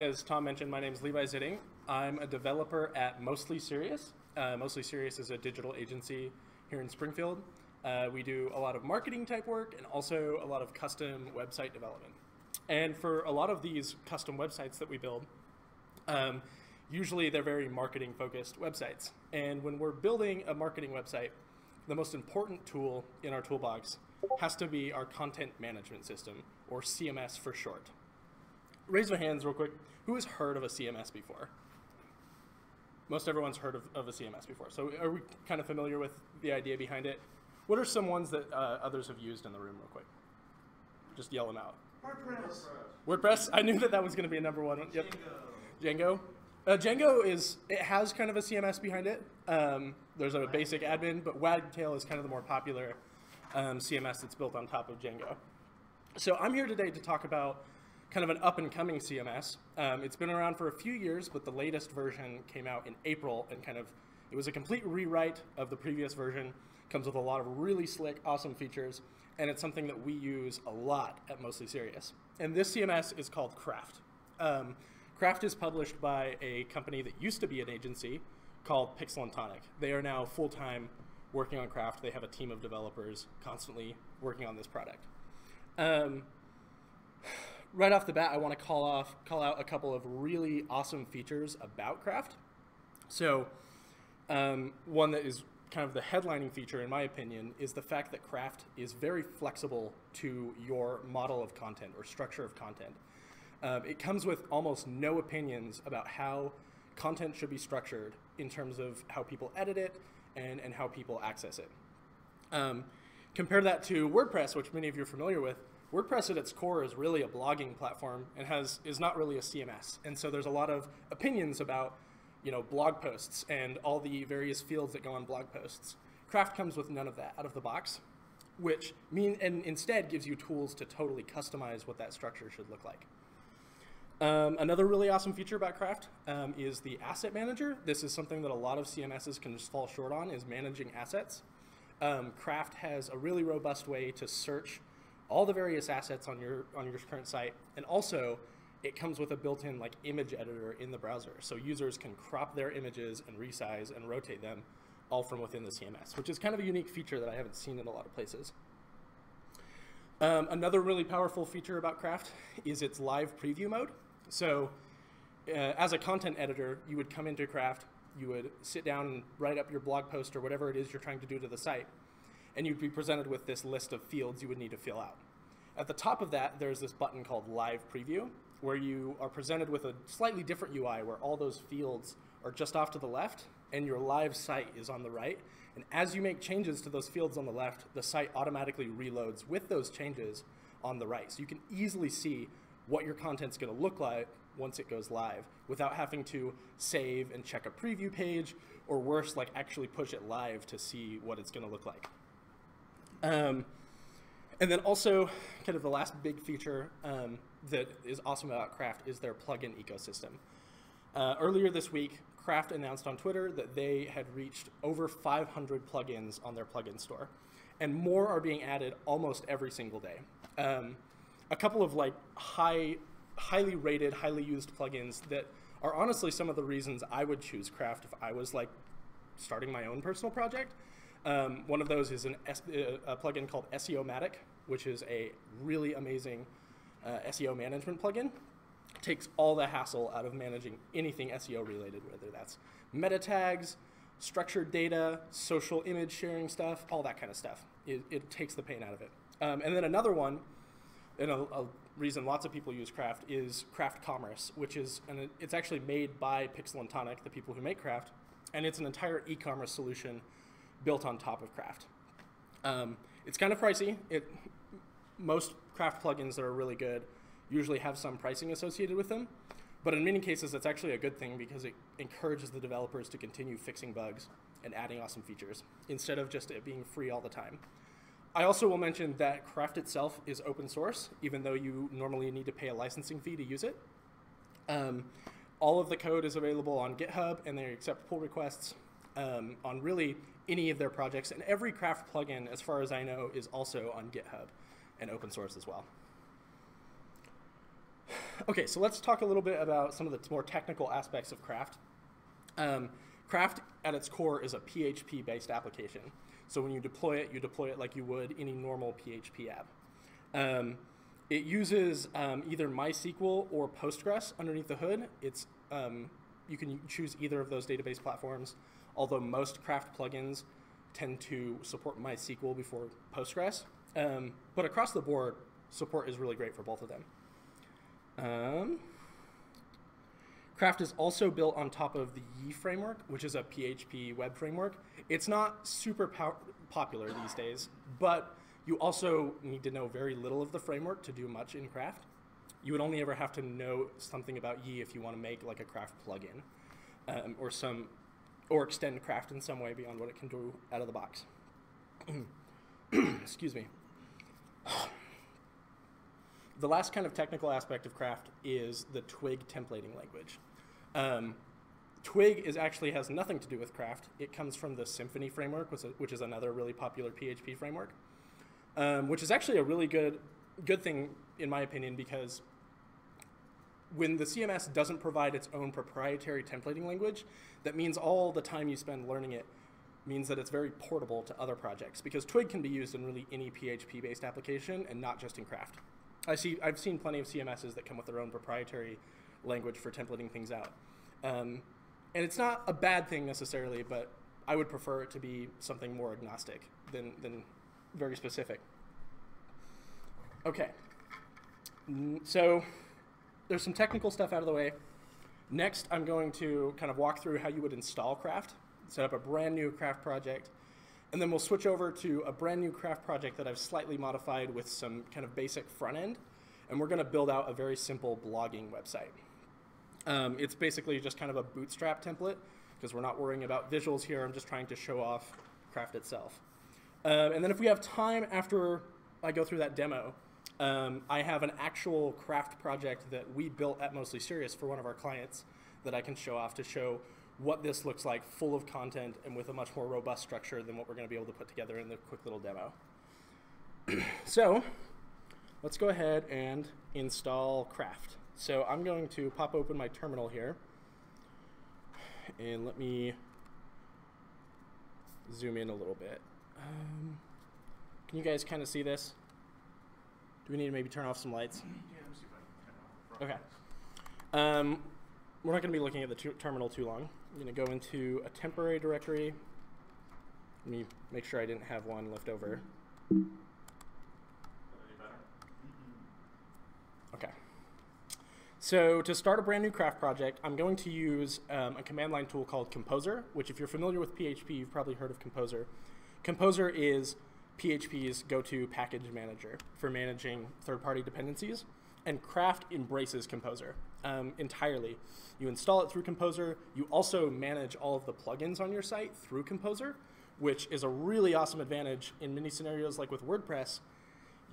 As Tom mentioned, my name is Levi Zitting. I'm a developer at Mostly Serious. Uh, Mostly Serious is a digital agency here in Springfield. Uh, we do a lot of marketing type work and also a lot of custom website development. And for a lot of these custom websites that we build, um, usually they're very marketing focused websites. And when we're building a marketing website, the most important tool in our toolbox has to be our content management system, or CMS for short. Raise your hands real quick. Who has heard of a CMS before? Most everyone's heard of, of a CMS before. So are we kind of familiar with the idea behind it? What are some ones that uh, others have used in the room real quick? Just yell them out. WordPress. WordPress. I knew that that was going to be a number one. Yep. Django. Uh, Django is it has kind of a CMS behind it. Um, there's a basic admin, but Wagtail is kind of the more popular um, CMS that's built on top of Django. So I'm here today to talk about kind of an up and coming CMS. Um, it's been around for a few years, but the latest version came out in April and kind of it was a complete rewrite of the previous version. Comes with a lot of really slick, awesome features, and it's something that we use a lot at Mostly Serious. And this CMS is called Craft. Um, Craft is published by a company that used to be an agency called Pixel and Tonic. They are now full time working on Craft. They have a team of developers constantly working on this product. Um, right off the bat, I want to call off call out a couple of really awesome features about Craft. So, um, one that is kind of the headlining feature, in my opinion, is the fact that Craft is very flexible to your model of content or structure of content. Um, it comes with almost no opinions about how content should be structured in terms of how people edit it and, and how people access it. Um, compare that to WordPress, which many of you are familiar with. WordPress at its core is really a blogging platform and has is not really a CMS. And so there's a lot of opinions about you know blog posts and all the various fields that go on blog posts. Craft comes with none of that out of the box, which mean and instead gives you tools to totally customize what that structure should look like. Um, another really awesome feature about Craft um, is the asset manager. This is something that a lot of CMSs can just fall short on is managing assets. Um, Craft has a really robust way to search all the various assets on your on your current site, and also it comes with a built-in like image editor in the browser, so users can crop their images and resize and rotate them all from within the CMS, which is kind of a unique feature that I haven't seen in a lot of places. Um, another really powerful feature about Craft is its live preview mode. So uh, as a content editor, you would come into Craft, you would sit down and write up your blog post or whatever it is you're trying to do to the site, and you'd be presented with this list of fields you would need to fill out. At the top of that, there's this button called Live Preview, where you are presented with a slightly different UI where all those fields are just off to the left and your live site is on the right. And as you make changes to those fields on the left, the site automatically reloads with those changes on the right. So you can easily see what your content's going to look like once it goes live without having to save and check a preview page or worse, like actually push it live to see what it's going to look like. Um, and then also, kind of the last big feature um, that is awesome about Craft is their plugin ecosystem. Uh, earlier this week, Craft announced on Twitter that they had reached over 500 plugins on their plugin store, and more are being added almost every single day. Um, a couple of like high, highly rated, highly used plugins that are honestly some of the reasons I would choose Craft if I was like starting my own personal project. Um, one of those is an S- uh, a plugin called SEOmatic, which is a really amazing uh, SEO management plugin. takes all the hassle out of managing anything SEO related, whether that's meta tags, structured data, social image sharing stuff, all that kind of stuff. It, it takes the pain out of it. Um, and then another one, and a, a, reason lots of people use Craft is Craft Commerce, which is and it's actually made by Pixel and Tonic, the people who make Craft, and it's an entire e-commerce solution built on top of Craft. Um, it's kind of pricey. It most Craft plugins that are really good usually have some pricing associated with them, but in many cases that's actually a good thing because it encourages the developers to continue fixing bugs and adding awesome features instead of just it being free all the time. I also will mention that Craft itself is open source, even though you normally need to pay a licensing fee to use it. Um, all of the code is available on GitHub, and they accept pull requests um, on really any of their projects. And every Craft plugin, as far as I know, is also on GitHub and open source as well. okay, so let's talk a little bit about some of the more technical aspects of Craft. Um, Craft, at its core, is a PHP-based application. So when you deploy it, you deploy it like you would any normal PHP app. Um, it uses um, either MySQL or Postgres underneath the hood. It's um, you can choose either of those database platforms. Although most Craft plugins tend to support MySQL before Postgres, um, but across the board, support is really great for both of them. Um, Craft is also built on top of the Yii framework, which is a PHP web framework. It's not super popular these days, but you also need to know very little of the framework to do much in Craft. You would only ever have to know something about Yii if you want to make like a Craft plugin um, or some or extend Craft in some way beyond what it can do out of the box. Excuse me. The last kind of technical aspect of Craft is the Twig templating language. Um, Twig is actually has nothing to do with Craft. It comes from the Symfony framework, which is, which is another really popular PHP framework, um, which is actually a really good good thing in my opinion because when the CMS doesn't provide its own proprietary templating language, that means all the time you spend learning it means that it's very portable to other projects because Twig can be used in really any PHP-based application and not just in Craft. I see, I've seen plenty of CMSs that come with their own proprietary language for templating things out. Um, and it's not a bad thing necessarily, but I would prefer it to be something more agnostic than, than very specific. Okay. So there's some technical stuff out of the way. Next, I'm going to kind of walk through how you would install Craft, set up a brand new Craft project, and then we'll switch over to a brand new Craft project that I've slightly modified with some kind of basic front end, and we're going to build out a very simple blogging website. Um, it's basically just kind of a bootstrap template because we're not worrying about visuals here. I'm just trying to show off Craft itself. Um, and then if we have time after I go through that demo, um, I have an actual craft project that we built at Mostly Serious for one of our clients that I can show off to show what this looks like full of content and with a much more robust structure than what we're going to be able to put together in the quick little demo. so let's go ahead and install Craft. So I'm going to pop open my terminal here and let me zoom in a little bit. Um, can you guys kind of see this? Do we need to maybe turn off some lights? Okay. Um, we're not going to be looking at the terminal too long. I'm going to go into a temporary directory. Let me make sure I didn't have one left over. Okay. So to start a brand new craft project, I'm going to use um, a command line tool called Composer, which if you're familiar with PHP, you've probably heard of Composer. Composer is PHP's go-to package manager for managing third-party dependencies, and Craft embraces Composer um, entirely. You install it through Composer. You also manage all of the plugins on your site through Composer, which is a really awesome advantage in many scenarios like with WordPress.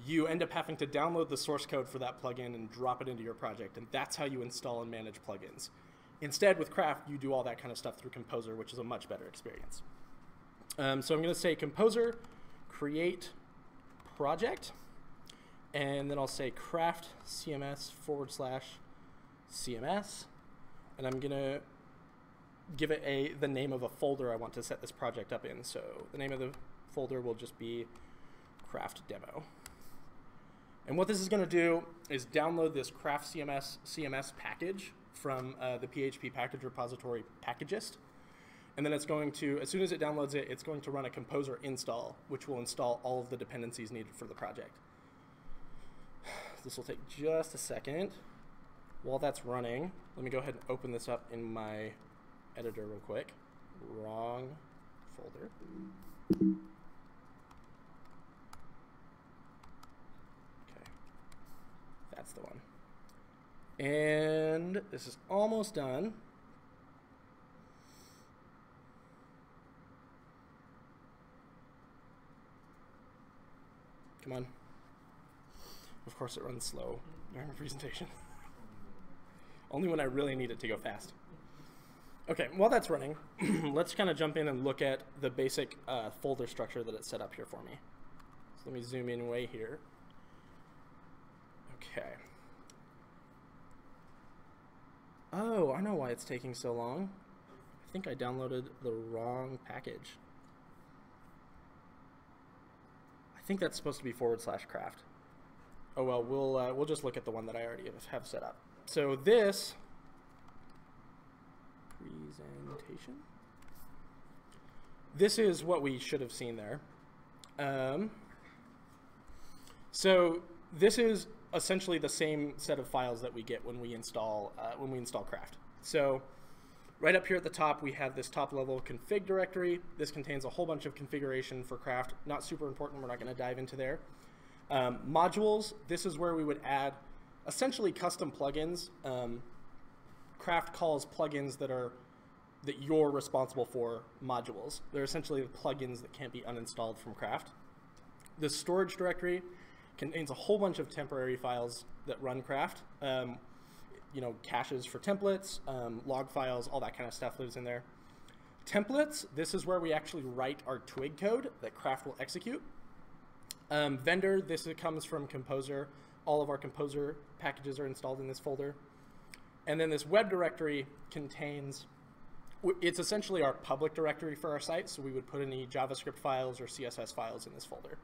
You end up having to download the source code for that plugin and drop it into your project, and that's how you install and manage plugins. Instead, with Craft, you do all that kind of stuff through Composer, which is a much better experience. Um, so I'm going to say Composer create project, and then I'll say craft CMS forward slash CMS, and I'm gonna give it a the name of a folder I want to set this project up in. So the name of the folder will just be craft demo. And what this is going to do is download this craft CMS CMS package from uh, the PHP package repository Packagist and then it's going to, as soon as it downloads it, it's going to run a composer install, which will install all of the dependencies needed for the project. This will take just a second. While that's running, let me go ahead and open this up in my editor real quick. Wrong folder. Okay, that's the one. And this is almost done. Come on. Of course it runs slow during a presentation. Only when I really need it to go fast. Okay, while that's running, let's kind of jump in and look at the basic uh, folder structure that it's set up here for me. So let me zoom in way here. Okay. Oh, I know why it's taking so long. I think I downloaded the wrong package. I think that's supposed to be forward slash craft. Oh well, we'll uh, we'll just look at the one that I already have set up. So this presentation. This is what we should have seen there. Um, so this is essentially the same set of files that we get when we install uh, when we install Craft. So right up here at the top, we have this top level config directory. This contains a whole bunch of configuration for Craft. Not super important. We're not going to dive into there. Um, modules. This is where we would add essentially custom plugins. Um, Craft calls plugins that are that you're responsible for modules. They're essentially the plugins that can't be uninstalled from Craft. The storage directory contains a whole bunch of temporary files that run Craft. Um, you know, caches for templates, um, log files, all that kind of stuff lives in there. Templates, this is where we actually write our twig code that Craft will execute. Um, vendor, this comes from Composer. All of our Composer packages are installed in this folder. And then this web directory contains, it's essentially our public directory for our site, so we would put any JavaScript files or CSS files in this folder.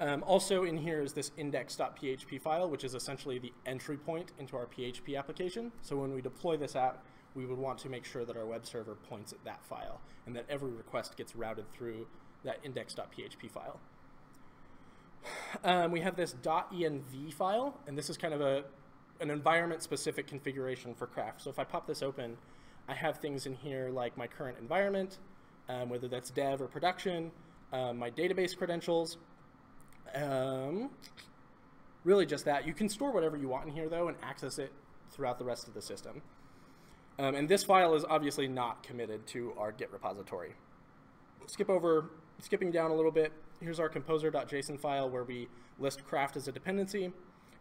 Um, also in here is this index.php file, which is essentially the entry point into our PHP application. So when we deploy this app, we would want to make sure that our web server points at that file and that every request gets routed through that index.php file. Um, we have this .env file, and this is kind of a, an environment-specific configuration for Craft. So if I pop this open, I have things in here like my current environment, um, whether that's dev or production, um, my database credentials, um, really just that. You can store whatever you want in here though and access it throughout the rest of the system. Um, and this file is obviously not committed to our Git repository. Skip over, skipping down a little bit, here's our composer.json file where we list craft as a dependency,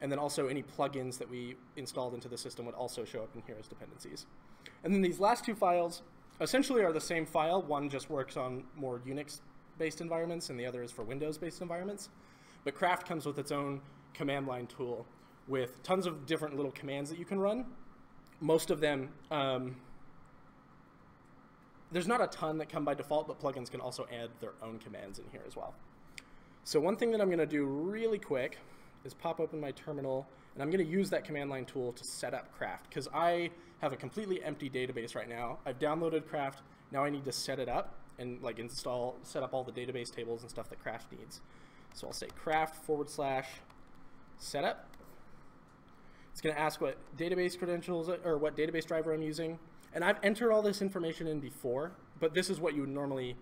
and then also any plugins that we installed into the system would also show up in here as dependencies. And then these last two files essentially are the same file. One just works on more Unix-based environments, and the other is for Windows-based environments. But Craft comes with its own command line tool with tons of different little commands that you can run. Most of them, um, there's not a ton that come by default, but plugins can also add their own commands in here as well. So one thing that I'm going to do really quick is pop open my terminal, and I'm going to use that command line tool to set up Craft, because I have a completely empty database right now. I've downloaded Craft, now I need to set it up and like install, set up all the database tables and stuff that Craft needs. So I'll say craft forward slash setup. It's going to ask what database credentials or what database driver I'm using. And I've entered all this information in before, but this is what you would normally,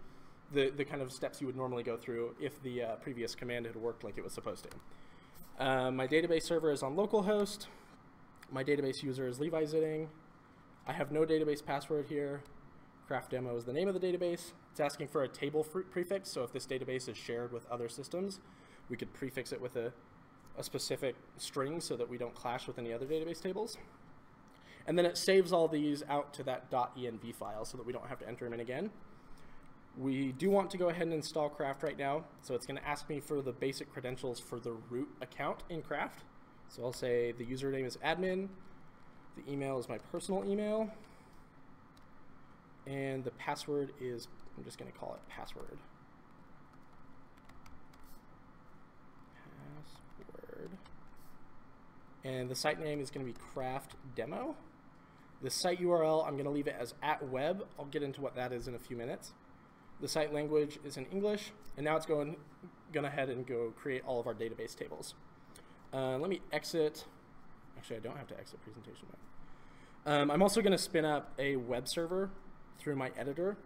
the, the kind of steps you would normally go through if the uh, previous command had worked like it was supposed to. Uh, my database server is on localhost. My database user is Levi Zitting. I have no database password here. Craft demo is the name of the database. It's asking for a table fruit prefix, so if this database is shared with other systems, we could prefix it with a, a specific string so that we don't clash with any other database tables. And then it saves all these out to that .env file so that we don't have to enter them in again. We do want to go ahead and install Craft right now, so it's going to ask me for the basic credentials for the root account in Craft. So I'll say the username is admin, the email is my personal email, and the password is, I'm just going to call it password. Password. And the site name is going to be craft demo. The site URL, I'm going to leave it as at web. I'll get into what that is in a few minutes. The site language is in English, and now it's going, going ahead and go create all of our database tables. Uh, let me exit. Actually, I don't have to exit presentation mode. Um, I'm also going to spin up a web server through my editor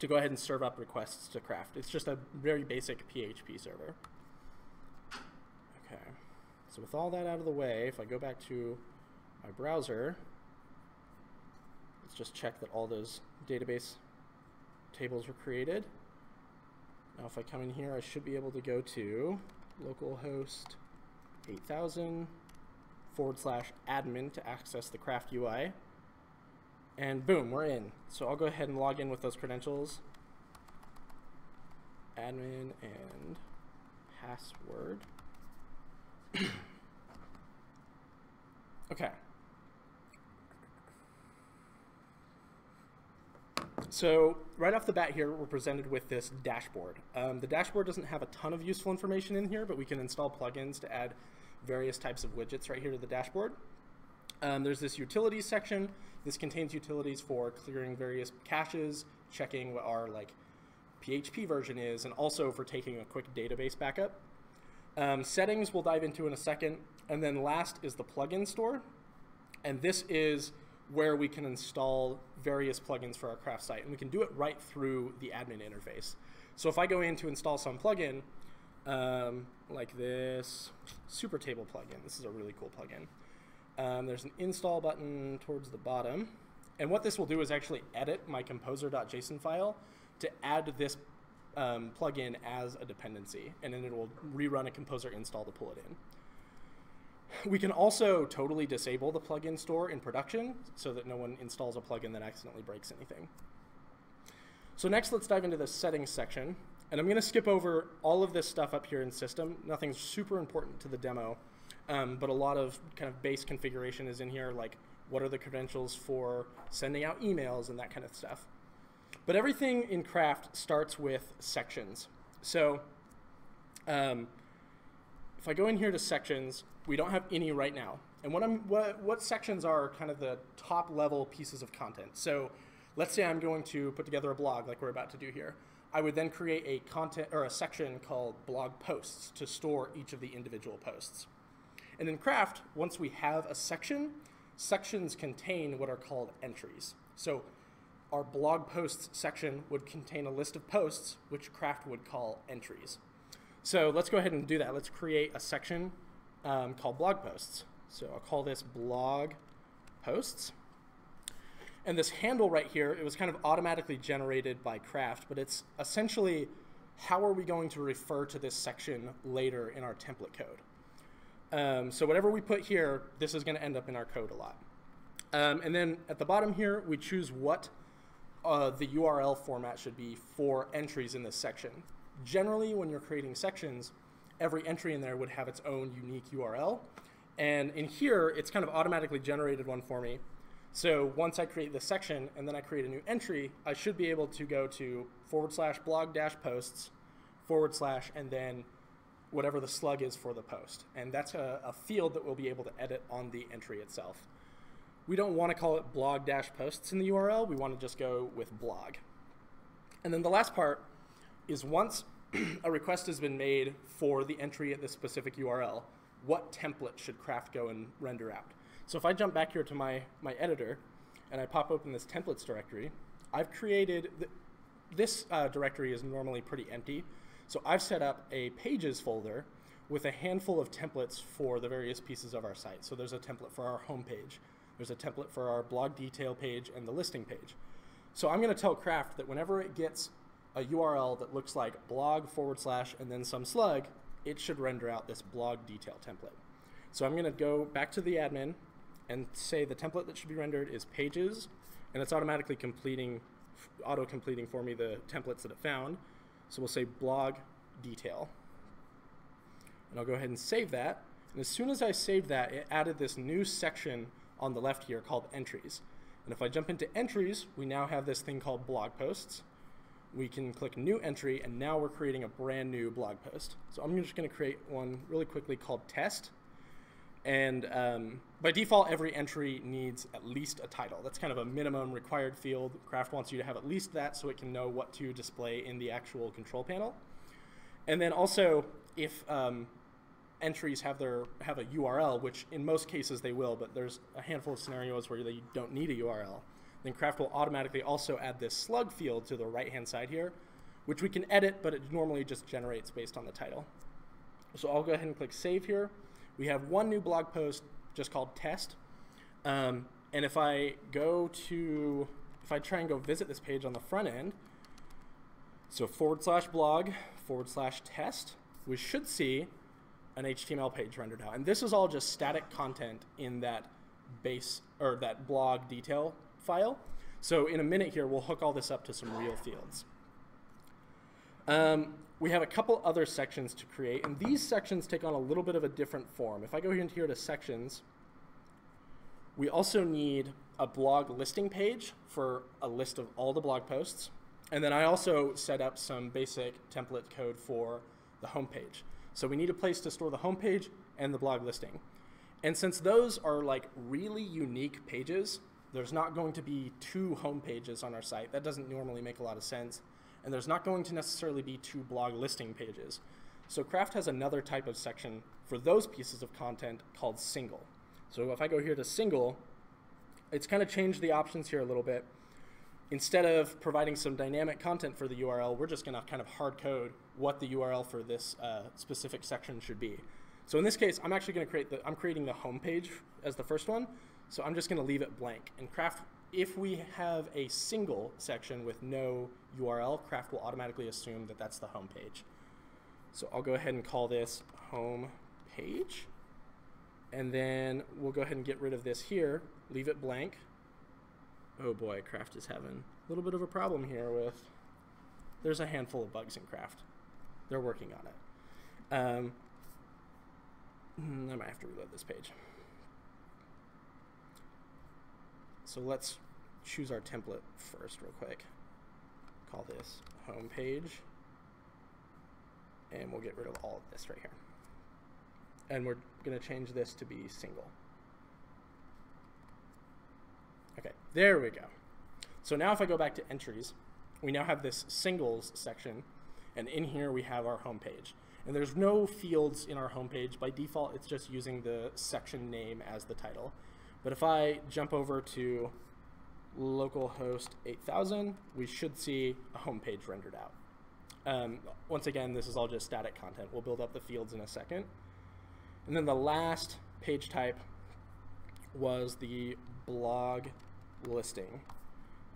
to go ahead and serve up requests to Craft. It's just a very basic PHP server. Okay, so with all that out of the way, if I go back to my browser, let's just check that all those database tables were created. Now if I come in here, I should be able to go to localhost 8000 forward slash admin to access the Craft UI. And boom, we're in. So I'll go ahead and log in with those credentials. Admin and password. okay. So right off the bat here, we're presented with this dashboard. Um, the dashboard doesn't have a ton of useful information in here, but we can install plugins to add various types of widgets right here to the dashboard. Um, there's this utilities section. This contains utilities for clearing various caches, checking what our like PHP version is, and also for taking a quick database backup. Um, settings we'll dive into in a second. And then last is the plugin store. And this is where we can install various plugins for our craft site. And we can do it right through the admin interface. So if I go in to install some plugin, um, like this super table plugin, this is a really cool plugin. Um, there's an install button towards the bottom. And what this will do is actually edit my composer.json file to add this um, plugin as a dependency. And then it will rerun a composer install to pull it in. We can also totally disable the plugin store in production so that no one installs a plugin that accidentally breaks anything. So next, let's dive into the settings section. And I'm going to skip over all of this stuff up here in system. Nothing's super important to the demo, um, but a lot of kind of base configuration is in here, like what are the credentials for sending out emails and that kind of stuff. But everything in Craft starts with sections. So um, if I go in here to sections, we don't have any right now. And what, I'm, what, what sections are kind of the top level pieces of content. So let's say I'm going to put together a blog like we're about to do here. I would then create a content or a section called blog posts to store each of the individual posts. And in Craft, once we have a section, sections contain what are called entries. So our blog posts section would contain a list of posts, which Craft would call entries. So let's go ahead and do that. Let's create a section um, called blog posts. So I'll call this blog posts. And this handle right here, it was kind of automatically generated by Craft, but it's essentially how are we going to refer to this section later in our template code. Um, so whatever we put here, this is going to end up in our code a lot. Um, and then at the bottom here, we choose what uh, the URL format should be for entries in this section. Generally, when you're creating sections, every entry in there would have its own unique URL. And in here, it's kind of automatically generated one for me. So once I create this section and then I create a new entry, I should be able to go to forward slash blog dash posts forward slash and then whatever the slug is for the post. And that's a, a field that we'll be able to edit on the entry itself. We don't want to call it blog dash posts in the URL. We want to just go with blog. And then the last part is once a request has been made for the entry at this specific URL, what template should Craft go and render out? So if I jump back here to my, my editor and I pop open this templates directory, I've created, th this uh, directory is normally pretty empty. So I've set up a pages folder with a handful of templates for the various pieces of our site. So there's a template for our homepage. There's a template for our blog detail page and the listing page. So I'm going to tell Craft that whenever it gets a URL that looks like blog forward slash and then some slug, it should render out this blog detail template. So I'm going to go back to the admin and say the template that should be rendered is pages, and it's automatically completing, auto-completing for me the templates that it found. So we'll say blog detail. And I'll go ahead and save that. And as soon as I saved that, it added this new section on the left here called entries. And if I jump into entries, we now have this thing called blog posts we can click new entry and now we're creating a brand new blog post. So I'm just going to create one really quickly called test. And um, by default, every entry needs at least a title. That's kind of a minimum required field. Craft wants you to have at least that so it can know what to display in the actual control panel. And then also, if um, entries have their have a URL, which in most cases they will, but there's a handful of scenarios where they don't need a URL then Craft will automatically also add this slug field to the right-hand side here, which we can edit, but it normally just generates based on the title. So I'll go ahead and click Save here. We have one new blog post just called Test. Um, and if I go to, if I try and go visit this page on the front end, so forward slash blog forward slash test, we should see an HTML page rendered out. And this is all just static content in that base or that blog detail file. So in a minute here, we'll hook all this up to some real fields. Um, we have a couple other sections to create, and these sections take on a little bit of a different form. If I go into here to sections, we also need a blog listing page for a list of all the blog posts. And then I also set up some basic template code for the homepage. So we need a place to store the homepage and the blog listing. And since those are like really unique pages, there's not going to be two home pages on our site. That doesn't normally make a lot of sense. And there's not going to necessarily be two blog listing pages. So Craft has another type of section for those pieces of content called single. So if I go here to single, it's kind of changed the options here a little bit. Instead of providing some dynamic content for the URL, we're just going to kind of hard code what the URL for this uh, specific section should be. So in this case, I'm actually going to create the, I'm creating the home page as the first one. So I'm just going to leave it blank. And Craft, if we have a single section with no URL, Craft will automatically assume that that's the home page. So I'll go ahead and call this home page. And then we'll go ahead and get rid of this here, leave it blank. Oh boy, Craft is having a little bit of a problem here with, there's a handful of bugs in Craft. They're working on it. Um, hmm, I might have to reload this page. So let's choose our template first real quick. Call this home page. And we'll get rid of all of this right here. And we're going to change this to be single. Okay, there we go. So now if I go back to entries, we now have this singles section, and in here we have our home page. And there's no fields in our home page. By default, it's just using the section name as the title. But if I jump over to localhost 8000, we should see a home page rendered out. Um, once again, this is all just static content. We'll build up the fields in a second. And then the last page type was the blog listing.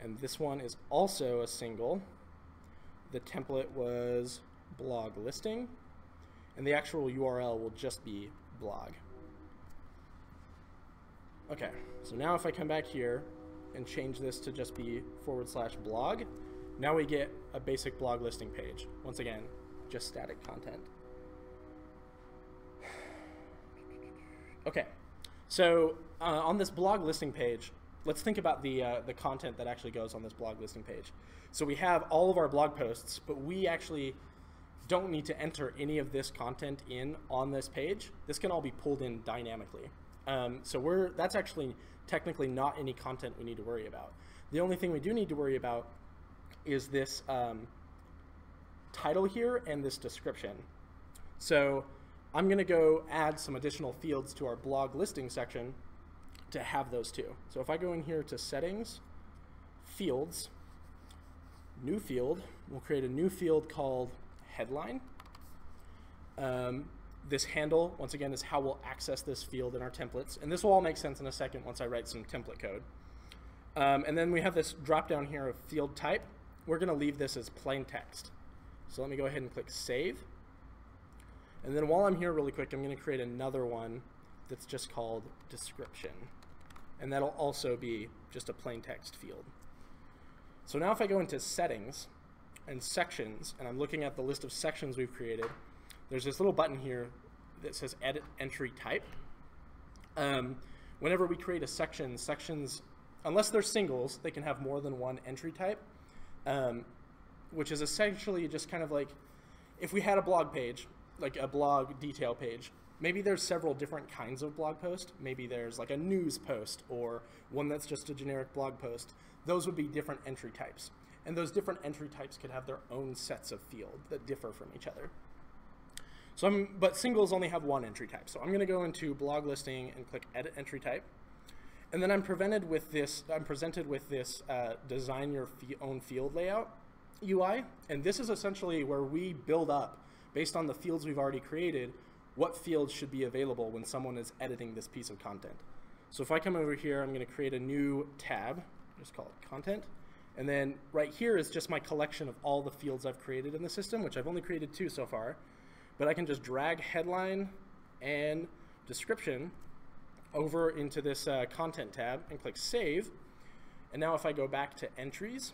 And this one is also a single. The template was blog listing. And the actual URL will just be blog. Okay, so now if I come back here and change this to just be forward slash blog, now we get a basic blog listing page. Once again, just static content. Okay, so uh, on this blog listing page, let's think about the, uh, the content that actually goes on this blog listing page. So we have all of our blog posts, but we actually don't need to enter any of this content in on this page. This can all be pulled in dynamically. Um, so we're that's actually technically not any content we need to worry about. The only thing we do need to worry about is this um, title here and this description. So I'm going to go add some additional fields to our blog listing section to have those two. So if I go in here to settings, fields, new field, we'll create a new field called headline. Um, this handle, once again, is how we'll access this field in our templates. And this will all make sense in a second once I write some template code. Um, and then we have this drop down here of field type. We're going to leave this as plain text. So let me go ahead and click save. And then while I'm here really quick, I'm going to create another one that's just called description. And that'll also be just a plain text field. So now if I go into settings and sections, and I'm looking at the list of sections we've created, there's this little button here that says edit entry type. Um, whenever we create a section, sections, unless they're singles, they can have more than one entry type, um, which is essentially just kind of like if we had a blog page, like a blog detail page, maybe there's several different kinds of blog post. Maybe there's like a news post or one that's just a generic blog post. Those would be different entry types. And those different entry types could have their own sets of field that differ from each other. So I'm, but singles only have one entry type. So I'm going to go into blog listing and click edit entry type. And then I'm prevented with this, I'm presented with this uh, design your own field layout UI. And this is essentially where we build up, based on the fields we've already created, what fields should be available when someone is editing this piece of content. So if I come over here, I'm going to create a new tab, just call it content. And then right here is just my collection of all the fields I've created in the system, which I've only created two so far but I can just drag headline and description over into this uh, content tab and click save. And now if I go back to entries,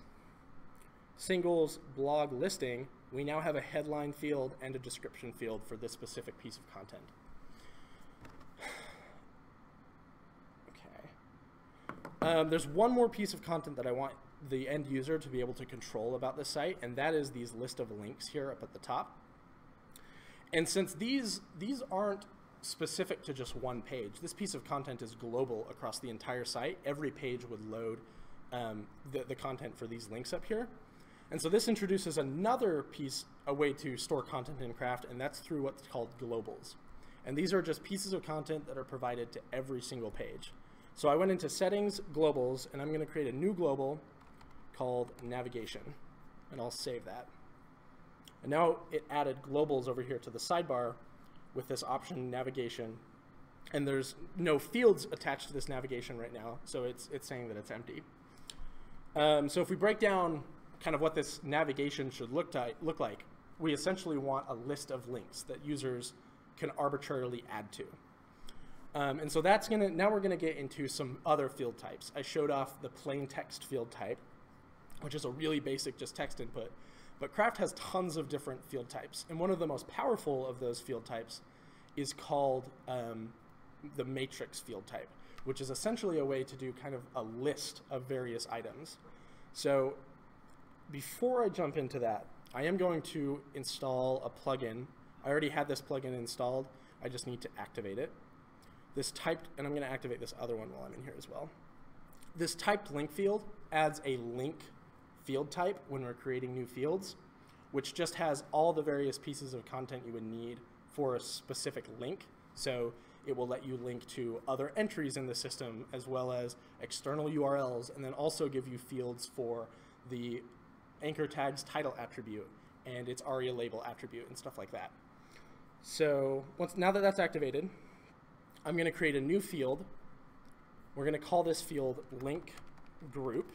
singles blog listing, we now have a headline field and a description field for this specific piece of content. Okay. Um, there's one more piece of content that I want the end user to be able to control about the site, and that is these list of links here up at the top. And since these, these aren't specific to just one page, this piece of content is global across the entire site. Every page would load um, the, the content for these links up here. And so this introduces another piece, a way to store content in Craft, and that's through what's called globals. And these are just pieces of content that are provided to every single page. So I went into settings, globals, and I'm going to create a new global called navigation. And I'll save that. And now it added globals over here to the sidebar with this option navigation. And there's no fields attached to this navigation right now, so it's, it's saying that it's empty. Um, so if we break down kind of what this navigation should look, look like, we essentially want a list of links that users can arbitrarily add to. Um, and so that's gonna, now we're gonna get into some other field types. I showed off the plain text field type, which is a really basic just text input. But Craft has tons of different field types. And one of the most powerful of those field types is called um, the matrix field type, which is essentially a way to do kind of a list of various items. So before I jump into that, I am going to install a plugin. I already had this plugin installed. I just need to activate it. This typed, and I'm going to activate this other one while I'm in here as well. This typed link field adds a link field type when we're creating new fields, which just has all the various pieces of content you would need for a specific link. So it will let you link to other entries in the system as well as external URLs, and then also give you fields for the anchor tags title attribute and its ARIA label attribute and stuff like that. So once now that that's activated, I'm going to create a new field. We're going to call this field link group.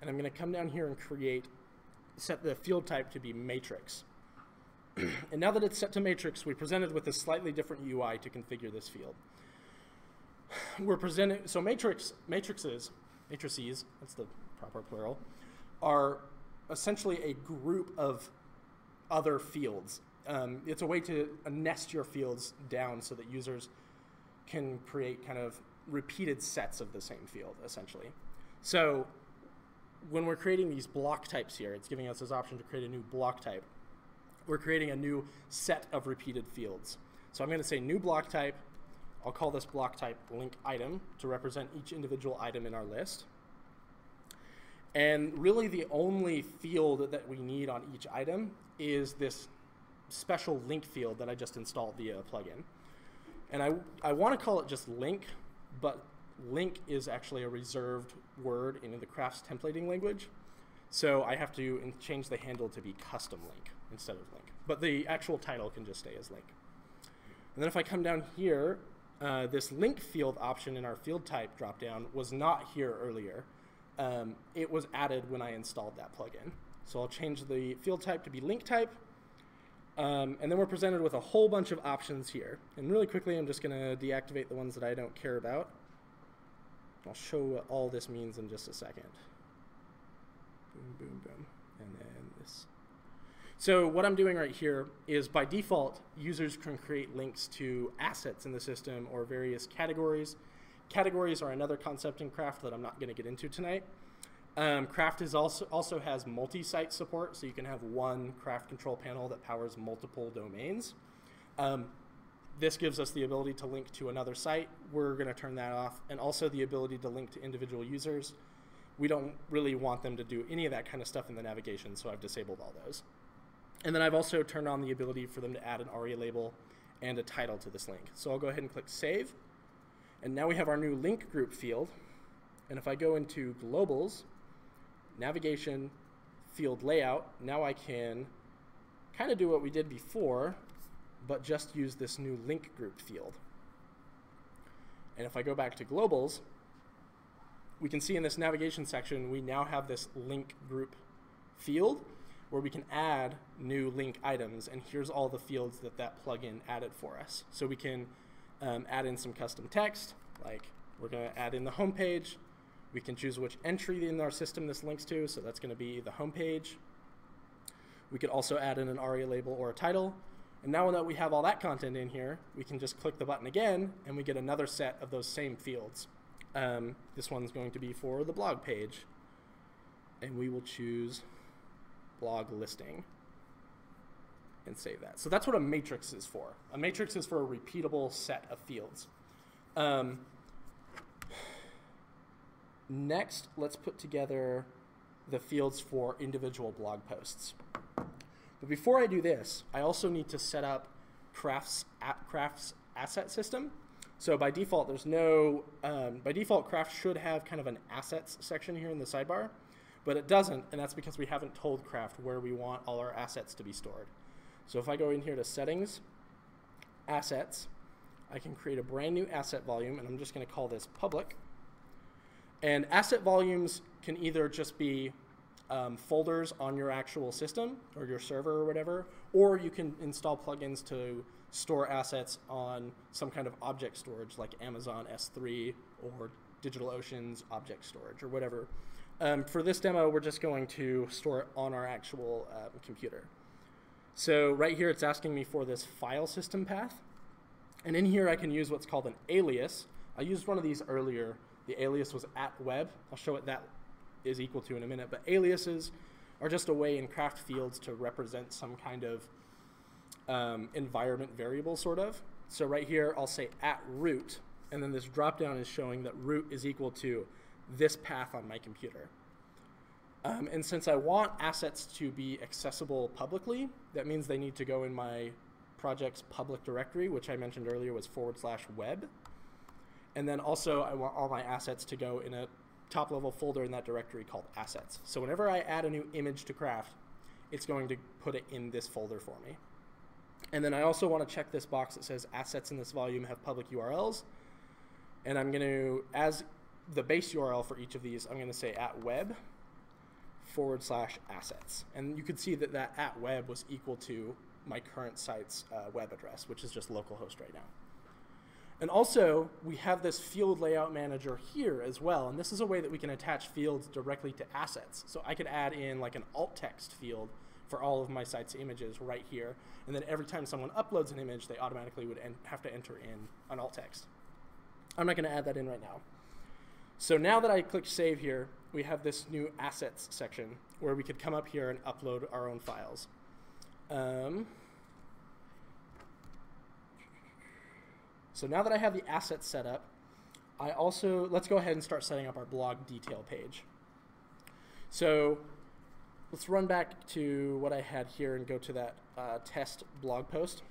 And I'm going to come down here and create, set the field type to be matrix. and now that it's set to matrix, we're presented with a slightly different UI to configure this field. We're presented, so matrix, matrices, matrices, that's the proper plural, are essentially a group of other fields. Um, it's a way to nest your fields down so that users can create kind of repeated sets of the same field, essentially. So when we're creating these block types here, it's giving us this option to create a new block type. We're creating a new set of repeated fields. So I'm going to say new block type. I'll call this block type link item to represent each individual item in our list. And really the only field that we need on each item is this special link field that I just installed via a plugin. And I, I want to call it just link, but link is actually a reserved word in the Crafts templating language. So I have to change the handle to be custom link instead of link. But the actual title can just stay as link. And then if I come down here, uh, this link field option in our field type dropdown was not here earlier um, it was added when I installed that plugin. So I'll change the field type to be link type. Um, and then we're presented with a whole bunch of options here. And really quickly, I'm just going to deactivate the ones that I don't care about. I'll show what all this means in just a second. Boom, boom, boom. And then this. So what I'm doing right here is by default, users can create links to assets in the system or various categories Categories are another concept in Craft that I'm not going to get into tonight. Um, Craft is also also has multi-site support, so you can have one Craft control panel that powers multiple domains. Um, this gives us the ability to link to another site. We're going to turn that off, and also the ability to link to individual users. We don't really want them to do any of that kind of stuff in the navigation, so I've disabled all those. And then I've also turned on the ability for them to add an ARIA label and a title to this link. So I'll go ahead and click Save. And now we have our new link group field. And if I go into globals, navigation, field layout, now I can kind of do what we did before, but just use this new link group field. And if I go back to globals, we can see in this navigation section, we now have this link group field where we can add new link items. And here's all the fields that that plugin added for us. So we can um, add in some custom text, like we're going to add in the home page. We can choose which entry in our system this links to, so that's going to be the home page. We could also add in an ARIA label or a title. And now that we have all that content in here, we can just click the button again, and we get another set of those same fields. Um, this one's going to be for the blog page. And we will choose blog listing and save that. So that's what a matrix is for. A matrix is for a repeatable set of fields. Um, next, let's put together the fields for individual blog posts. But before I do this, I also need to set up Craft's, Craft's asset system. So by default, there's no, um, by default, Craft should have kind of an assets section here in the sidebar, but it doesn't, and that's because we haven't told Craft where we want all our assets to be stored. So if I go in here to settings, assets, I can create a brand new asset volume, and I'm just gonna call this public. And asset volumes can either just be um, folders on your actual system or your server or whatever, or you can install plugins to store assets on some kind of object storage like Amazon S3 or DigitalOcean's object storage or whatever. Um, for this demo, we're just going to store it on our actual uh, computer. So right here, it's asking me for this file system path. And in here, I can use what's called an alias. I used one of these earlier. The alias was at web. I'll show it that is equal to in a minute. But aliases are just a way in craft fields to represent some kind of um, environment variable, sort of. So right here, I'll say at root, and then this dropdown is showing that root is equal to this path on my computer. Um, and since I want assets to be accessible publicly, that means they need to go in my project's public directory, which I mentioned earlier was forward slash web. And then also I want all my assets to go in a top level folder in that directory called assets. So whenever I add a new image to craft, it's going to put it in this folder for me. And then I also want to check this box that says assets in this volume have public URLs. And I'm going to, as the base URL for each of these, I'm going to say at web forward slash assets. And you can see that that at web was equal to my current site's uh, web address, which is just localhost right now. And also, we have this field layout manager here as well. And this is a way that we can attach fields directly to assets. So I could add in like an alt text field for all of my site's images right here. And then every time someone uploads an image, they automatically would have to enter in an alt text. I'm not going to add that in right now. So now that I click save here, we have this new assets section where we could come up here and upload our own files. Um, so now that I have the assets set up, I also, let's go ahead and start setting up our blog detail page. So let's run back to what I had here and go to that uh, test blog post.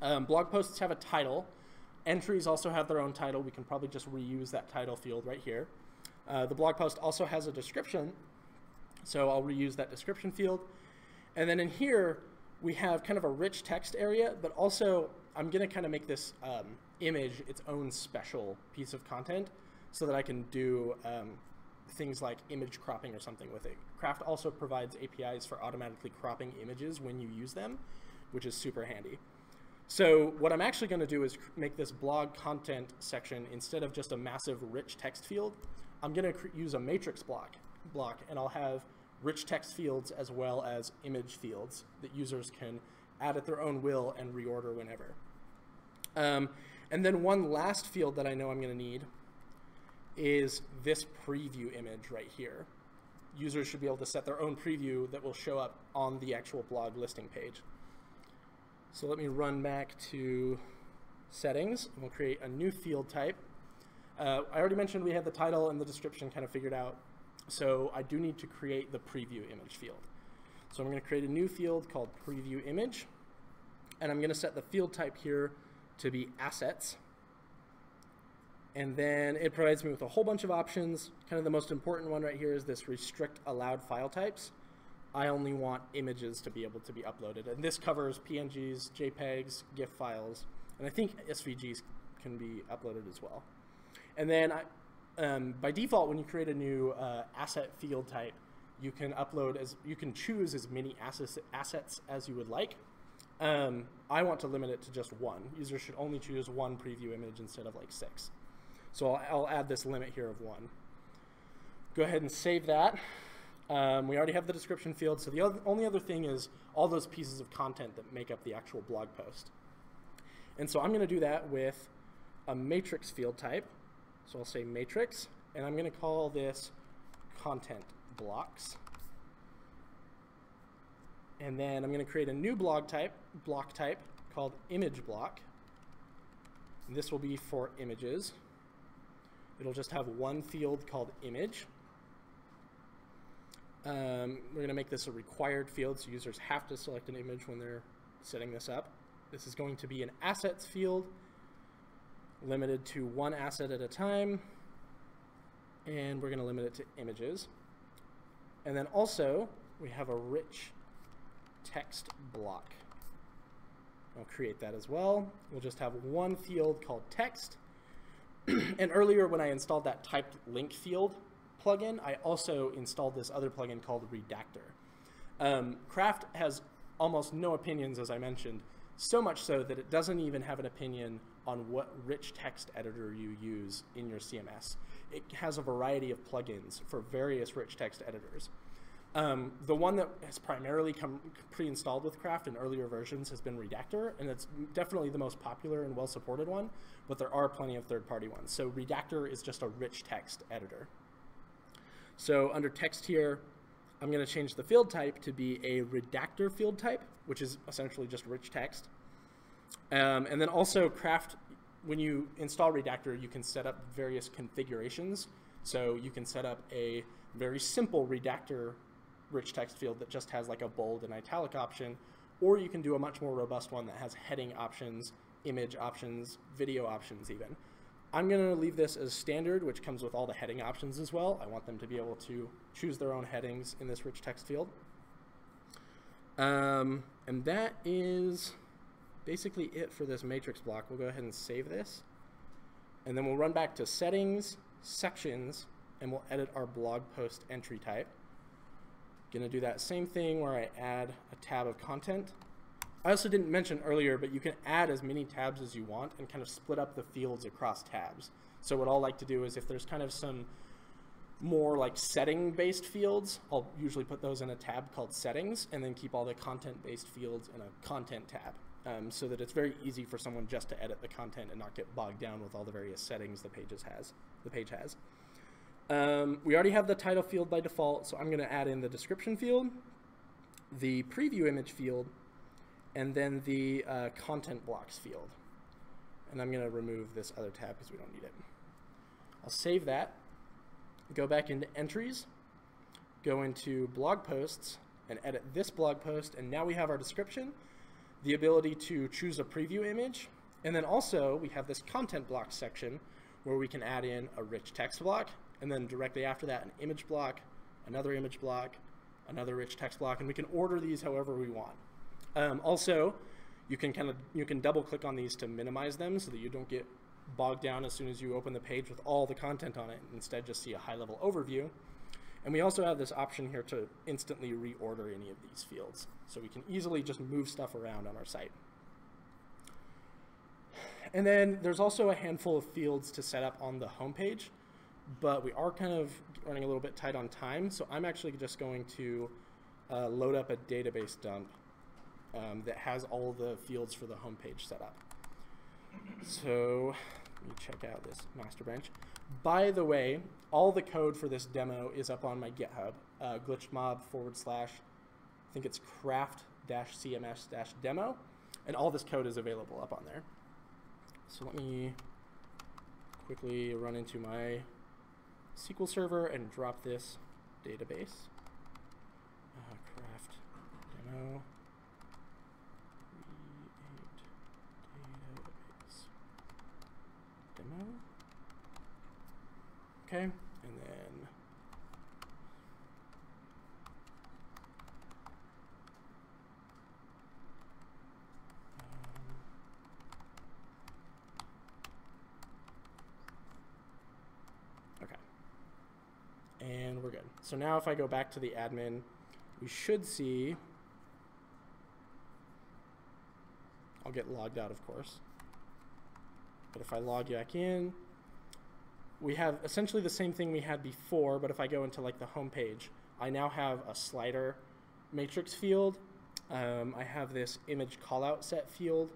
Um, blog posts have a title. Entries also have their own title. We can probably just reuse that title field right here. Uh, the blog post also has a description, so I'll reuse that description field. And then in here, we have kind of a rich text area, but also I'm going to kind of make this um, image its own special piece of content so that I can do um, things like image cropping or something with it. Craft also provides APIs for automatically cropping images when you use them, which is super handy. So what I'm actually going to do is make this blog content section, instead of just a massive rich text field, I'm going to use a matrix block, block, and I'll have rich text fields as well as image fields that users can add at their own will and reorder whenever. Um, and then one last field that I know I'm going to need is this preview image right here. Users should be able to set their own preview that will show up on the actual blog listing page. So let me run back to settings and we'll create a new field type. Uh, I already mentioned we had the title and the description kind of figured out. So I do need to create the preview image field. So I'm going to create a new field called preview image. And I'm going to set the field type here to be assets and then it provides me with a whole bunch of options. Kind of the most important one right here is this restrict allowed file types. I only want images to be able to be uploaded. And this covers PNGs, JPEGs, GIF files, and I think SVGs can be uploaded as well. And then I, um, by default, when you create a new uh, asset field type, you can upload as you can choose as many assets, assets as you would like. Um, I want to limit it to just one. Users should only choose one preview image instead of like six. So I'll, I'll add this limit here of one. Go ahead and save that. Um, we already have the description field, so the other, only other thing is all those pieces of content that make up the actual blog post. And so I'm going to do that with a matrix field type. So I'll say matrix, and I'm going to call this content blocks. And then I'm going to create a new blog type, block type called image block. And this will be for images. It'll just have one field called image. Um, we're going to make this a required field, so users have to select an image when they're setting this up. This is going to be an assets field, limited to one asset at a time, and we're going to limit it to images. And then also, we have a rich text block. I'll create that as well. We'll just have one field called text. and earlier when I installed that typed link field plugin, I also installed this other plugin called Redactor. Um, Craft has almost no opinions, as I mentioned, so much so that it doesn't even have an opinion on what rich text editor you use in your CMS. It has a variety of plugins for various rich text editors. Um, the one that has primarily come pre-installed with Craft in earlier versions has been Redactor, and it's definitely the most popular and well-supported one, but there are plenty of third-party ones. So Redactor is just a rich text editor. So under text here, I'm going to change the field type to be a redactor field type, which is essentially just rich text. Um, and then also Craft, when you install Redactor, you can set up various configurations. So you can set up a very simple redactor rich text field that just has like a bold and italic option, or you can do a much more robust one that has heading options, image options, video options even. I'm going to leave this as standard, which comes with all the heading options as well. I want them to be able to choose their own headings in this rich text field. Um, and that is basically it for this matrix block. We'll go ahead and save this. And then we'll run back to settings, sections, and we'll edit our blog post entry type. Gonna do that same thing where I add a tab of content. I also didn't mention earlier, but you can add as many tabs as you want and kind of split up the fields across tabs. So what I'll like to do is if there's kind of some more like setting based fields, I'll usually put those in a tab called settings and then keep all the content based fields in a content tab. Um, so that it's very easy for someone just to edit the content and not get bogged down with all the various settings the pages has the page has. Um, we already have the title field by default, so I'm going to add in the description field, the preview image field, and then the uh, content blocks field. And I'm going to remove this other tab because we don't need it. I'll save that, go back into entries, go into blog posts, and edit this blog post, and now we have our description, the ability to choose a preview image, and then also we have this content block section where we can add in a rich text block and then directly after that an image block, another image block, another rich text block, and we can order these however we want. Um, also, you can kind of you can double click on these to minimize them so that you don't get bogged down as soon as you open the page with all the content on it. Instead, just see a high level overview. And we also have this option here to instantly reorder any of these fields. So we can easily just move stuff around on our site. And then there's also a handful of fields to set up on the home page but we are kind of running a little bit tight on time, so I'm actually just going to uh, load up a database dump um, that has all the fields for the homepage set up. So let me check out this master branch. By the way, all the code for this demo is up on my GitHub, uh, glitchmob forward slash, I think it's craft dash CMS dash demo, and all this code is available up on there. So let me quickly run into my SQL Server and drop this database. Uh, craft demo. database. Demo. Okay, and then and we're good. So now if I go back to the admin, we should see, I'll get logged out of course, but if I log back in, we have essentially the same thing we had before, but if I go into like the home page, I now have a slider matrix field. Um, I have this image callout set field,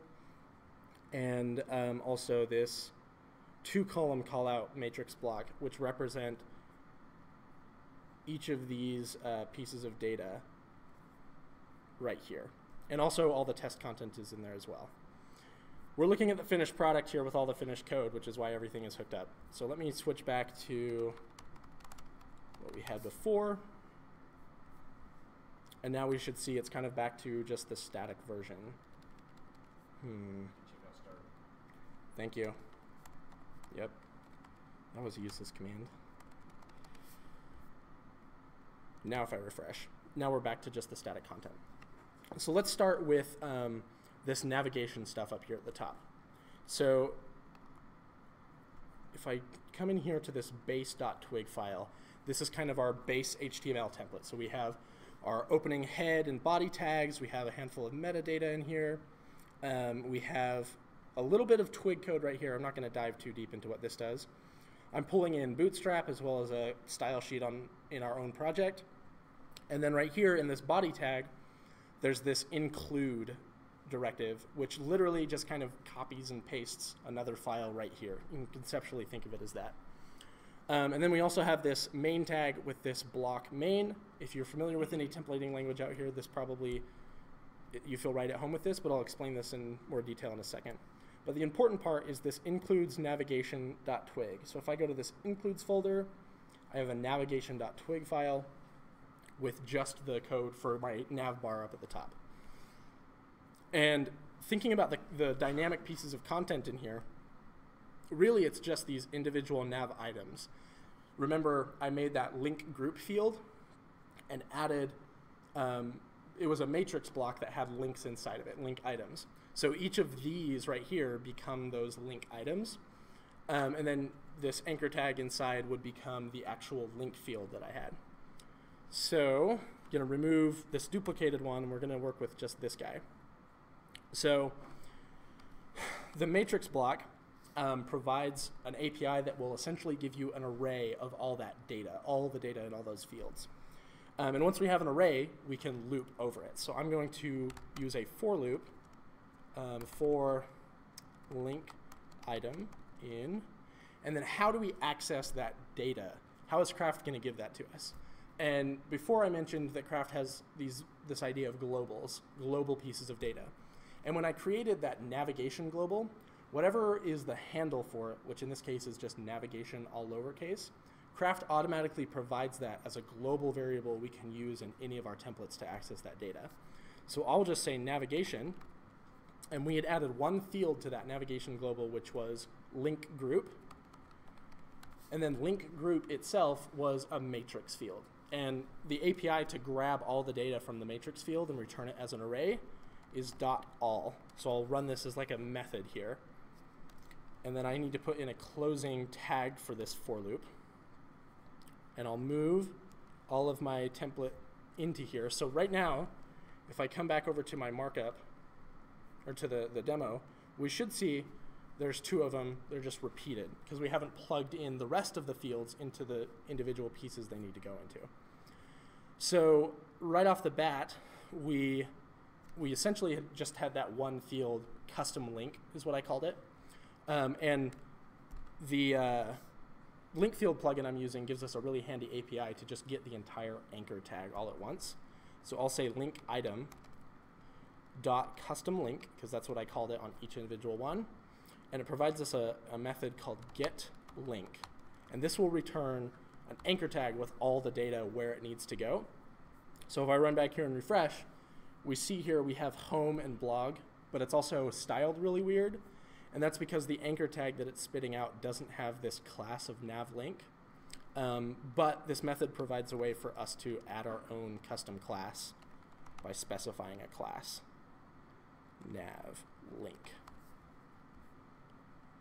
and um, also this two column callout matrix block, which represent each of these uh, pieces of data right here. And also all the test content is in there as well. We're looking at the finished product here with all the finished code, which is why everything is hooked up. So let me switch back to what we had before. And now we should see it's kind of back to just the static version. Hmm. Thank you. Yep. That was a useless command. Now if I refresh, now we're back to just the static content. So let's start with um, this navigation stuff up here at the top. So if I come in here to this base.twig file, this is kind of our base HTML template. So we have our opening head and body tags. We have a handful of metadata in here. Um, we have a little bit of Twig code right here. I'm not going to dive too deep into what this does. I'm pulling in Bootstrap as well as a style sheet on in our own project. And then right here in this body tag, there's this include directive, which literally just kind of copies and pastes another file right here. You can conceptually think of it as that. Um, and then we also have this main tag with this block main. If you're familiar with any templating language out here, this probably, you feel right at home with this, but I'll explain this in more detail in a second. But the important part is this includes navigation.twig. So if I go to this includes folder, I have a navigation.twig file with just the code for my nav bar up at the top. And thinking about the, the dynamic pieces of content in here, really it's just these individual nav items. Remember, I made that link group field and added, um, it was a matrix block that had links inside of it, link items. So each of these right here become those link items. Um, and then this anchor tag inside would become the actual link field that I had. So I'm going to remove this duplicated one, and we're going to work with just this guy. So the matrix block um, provides an API that will essentially give you an array of all that data, all the data in all those fields. Um, and once we have an array, we can loop over it. So I'm going to use a for loop um, for link item in, and then how do we access that data? How is Craft going to give that to us? And before I mentioned that Craft has these this idea of globals, global pieces of data. And when I created that navigation global, whatever is the handle for it, which in this case is just navigation all lowercase, Craft automatically provides that as a global variable we can use in any of our templates to access that data. So I'll just say navigation, and we had added one field to that navigation global, which was link group. And then link group itself was a matrix field. And the API to grab all the data from the matrix field and return it as an array is dot all. So I'll run this as like a method here. And then I need to put in a closing tag for this for loop. And I'll move all of my template into here. So right now, if I come back over to my markup, or to the, the demo, we should see there's two of them. They're just repeated because we haven't plugged in the rest of the fields into the individual pieces they need to go into. So right off the bat, we we essentially just had that one field custom link is what I called it, um, and the uh, link field plugin I'm using gives us a really handy API to just get the entire anchor tag all at once. So I'll say link item dot custom link because that's what I called it on each individual one, and it provides us a, a method called get link, and this will return an anchor tag with all the data where it needs to go. So if I run back here and refresh, we see here we have home and blog, but it's also styled really weird. And that's because the anchor tag that it's spitting out doesn't have this class of navlink. Um, but this method provides a way for us to add our own custom class by specifying a class nav link.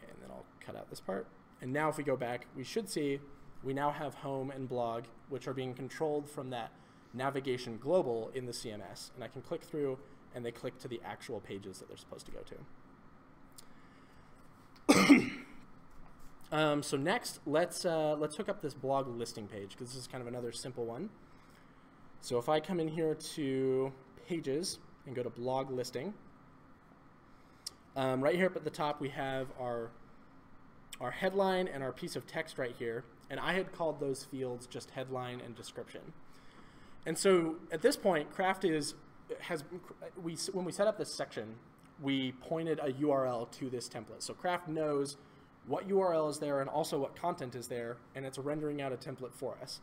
And then I'll cut out this part. And now if we go back, we should see we now have home and blog, which are being controlled from that navigation global in the CMS. And I can click through and they click to the actual pages that they're supposed to go to. um, so next, let's, uh, let's hook up this blog listing page because this is kind of another simple one. So if I come in here to pages and go to blog listing, um, right here up at the top we have our our headline and our piece of text right here, and I had called those fields just headline and description. And so at this point, Craft is has we when we set up this section, we pointed a URL to this template. So Craft knows what URL is there and also what content is there, and it's rendering out a template for us.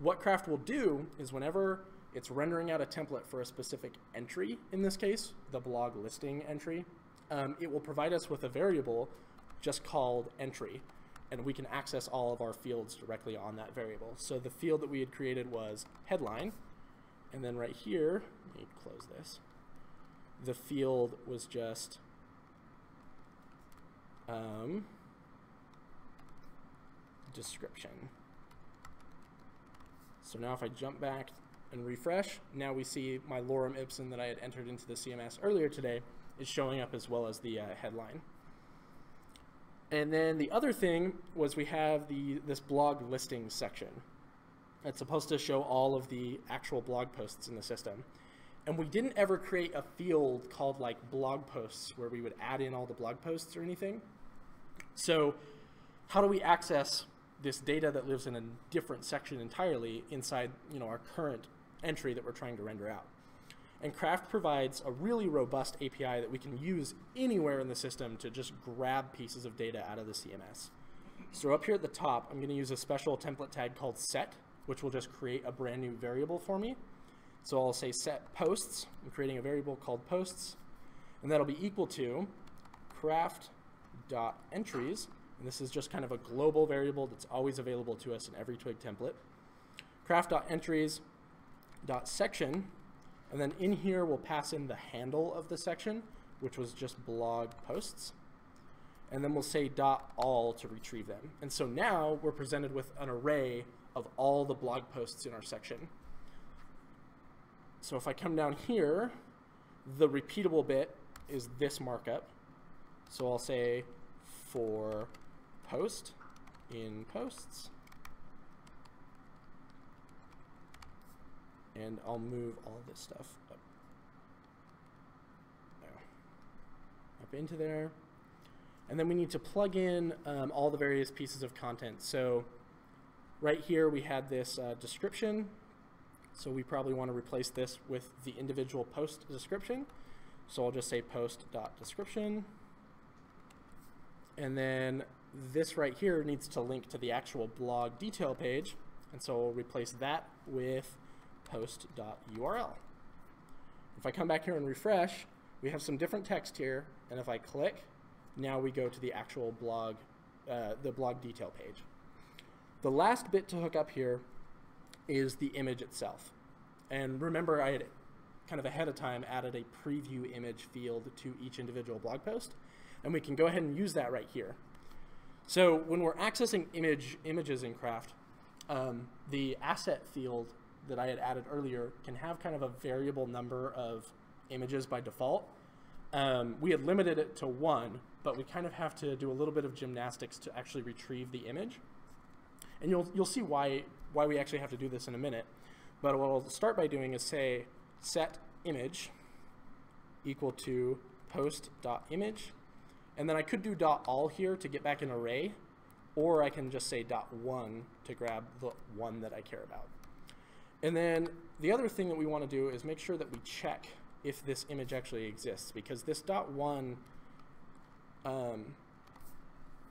What Craft will do is whenever it's rendering out a template for a specific entry, in this case, the blog listing entry, um, it will provide us with a variable just called entry, and we can access all of our fields directly on that variable. So the field that we had created was headline, and then right here, let me close this, the field was just um, description. So now if I jump back and refresh, now we see my lorem ipsum that I had entered into the CMS earlier today is showing up as well as the uh, headline. And then the other thing was we have the this blog listing section. It's supposed to show all of the actual blog posts in the system. And we didn't ever create a field called like blog posts where we would add in all the blog posts or anything. So how do we access this data that lives in a different section entirely inside you know, our current entry that we're trying to render out? And Craft provides a really robust API that we can use anywhere in the system to just grab pieces of data out of the CMS. So up here at the top, I'm going to use a special template tag called set, which will just create a brand new variable for me. So I'll say set posts. I'm creating a variable called posts, and that'll be equal to craft.entries, and this is just kind of a global variable that's always available to us in every Twig template. Craft.entries.section and then in here, we'll pass in the handle of the section, which was just blog posts. And then we'll say dot all to retrieve them. And so now we're presented with an array of all the blog posts in our section. So if I come down here, the repeatable bit is this markup. So I'll say for post in posts. And I'll move all this stuff up, up into there. And then we need to plug in um, all the various pieces of content. So right here we had this uh, description. So we probably want to replace this with the individual post description. So I'll just say post.description. And then this right here needs to link to the actual blog detail page. And so we'll replace that with post.url. If I come back here and refresh, we have some different text here, and if I click, now we go to the actual blog, uh, the blog detail page. The last bit to hook up here is the image itself. And remember, I had kind of ahead of time added a preview image field to each individual blog post, and we can go ahead and use that right here. So when we're accessing image images in Craft, um, the asset field that I had added earlier can have kind of a variable number of images by default. Um, we had limited it to one, but we kind of have to do a little bit of gymnastics to actually retrieve the image. And you'll, you'll see why, why we actually have to do this in a minute. But what I'll start by doing is say set image equal to post.image. And then I could do dot all here to get back an array, or I can just say dot one to grab the one that I care about. And then the other thing that we want to do is make sure that we check if this image actually exists because this dot one um,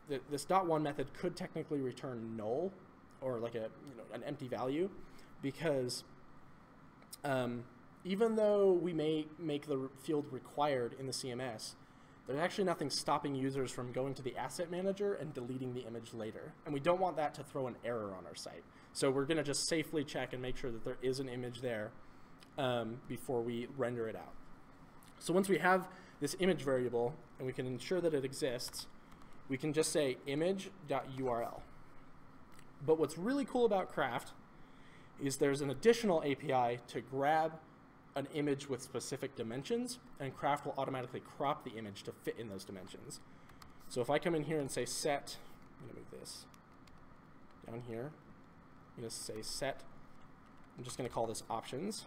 th this dot one method could technically return null or like a you know an empty value because um, even though we may make the field required in the CMS, there's actually nothing stopping users from going to the asset manager and deleting the image later. And we don't want that to throw an error on our site. So we're going to just safely check and make sure that there is an image there um, before we render it out. So once we have this image variable and we can ensure that it exists, we can just say image.url. But what's really cool about Craft is there's an additional API to grab an image with specific dimensions, and Craft will automatically crop the image to fit in those dimensions. So if I come in here and say set, I'm going to move this down here, I'm going to say set, I'm just going to call this options.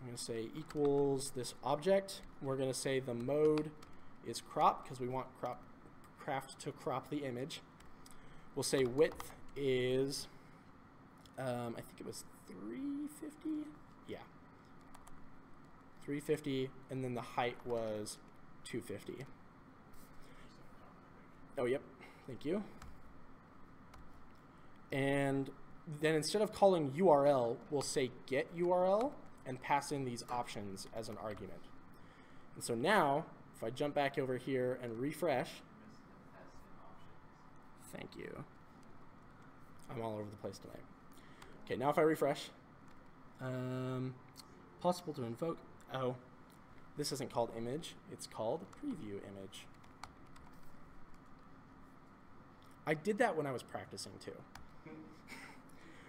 I'm going to say equals this object. We're going to say the mode is crop because we want crop craft to crop the image. We'll say width is, um, I think it was 350. Yeah, 350, and then the height was 250. Oh, yep. Thank you. And then instead of calling URL, we'll say get URL and pass in these options as an argument. And so now, if I jump back over here and refresh, thank you. I'm all over the place tonight. Okay, now if I refresh, um, possible to invoke, oh, this isn't called image, it's called preview image. I did that when I was practicing too.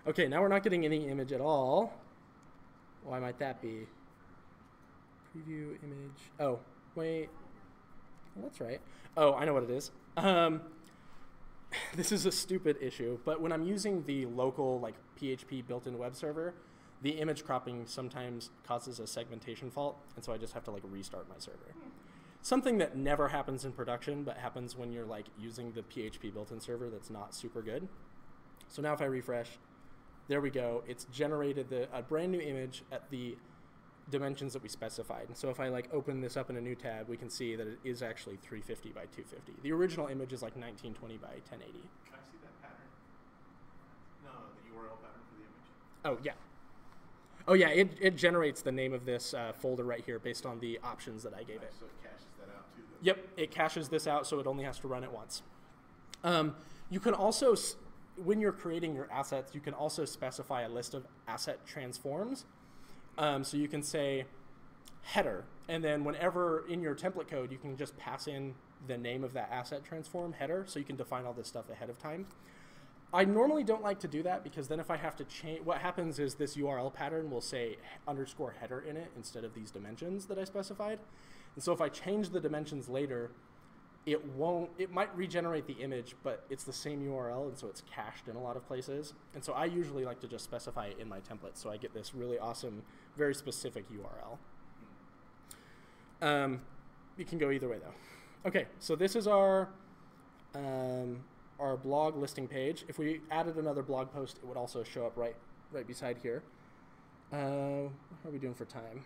Okay, now we're not getting any image at all. Why might that be? Preview image. Oh, wait. Well, that's right. Oh, I know what it is. Um, this is a stupid issue, but when I'm using the local like PHP built-in web server, the image cropping sometimes causes a segmentation fault, and so I just have to like restart my server. Something that never happens in production, but happens when you're like using the PHP built-in server that's not super good. So now if I refresh, there we go. It's generated the, a brand new image at the dimensions that we specified. And so if I like open this up in a new tab, we can see that it is actually 350 by 250. The original image is like 1920 by 1080. Can I see that pattern? No, the URL pattern for the image. Oh, yeah. Oh, yeah, it, it generates the name of this uh, folder right here based on the options that I gave it. So it caches that out too. Yep, it caches this out so it only has to run it once. Um, you can also, when you're creating your assets, you can also specify a list of asset transforms. Um, so you can say header, and then whenever in your template code, you can just pass in the name of that asset transform header, so you can define all this stuff ahead of time. I normally don't like to do that because then if I have to change, what happens is this URL pattern will say underscore header in it instead of these dimensions that I specified. And so if I change the dimensions later, it won't, it might regenerate the image, but it's the same URL, and so it's cached in a lot of places. And so I usually like to just specify it in my template, so I get this really awesome, very specific URL. Um, you can go either way though. Okay, so this is our um, our blog listing page. If we added another blog post, it would also show up right right beside here. Uh, how are we doing for time?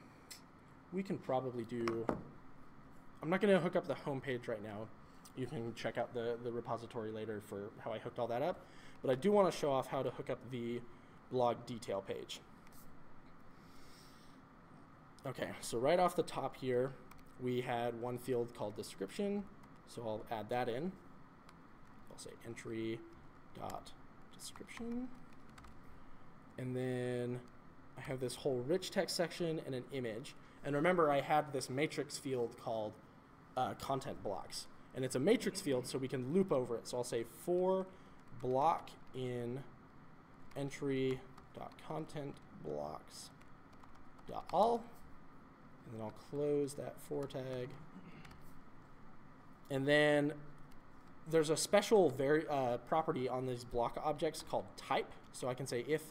We can probably do. I'm not going to hook up the home page right now. You can check out the, the repository later for how I hooked all that up. But I do want to show off how to hook up the blog detail page. Okay, so right off the top here, we had one field called description. So I'll add that in. I'll say entry dot description. And then I have this whole rich text section and an image. And remember, I had this matrix field called uh, content blocks. And it's a matrix field, so we can loop over it. So I'll say for block in entry dot content blocks dot all. And then I'll close that for tag. And then there's a special vari- uh, property on these block objects called type. So I can say if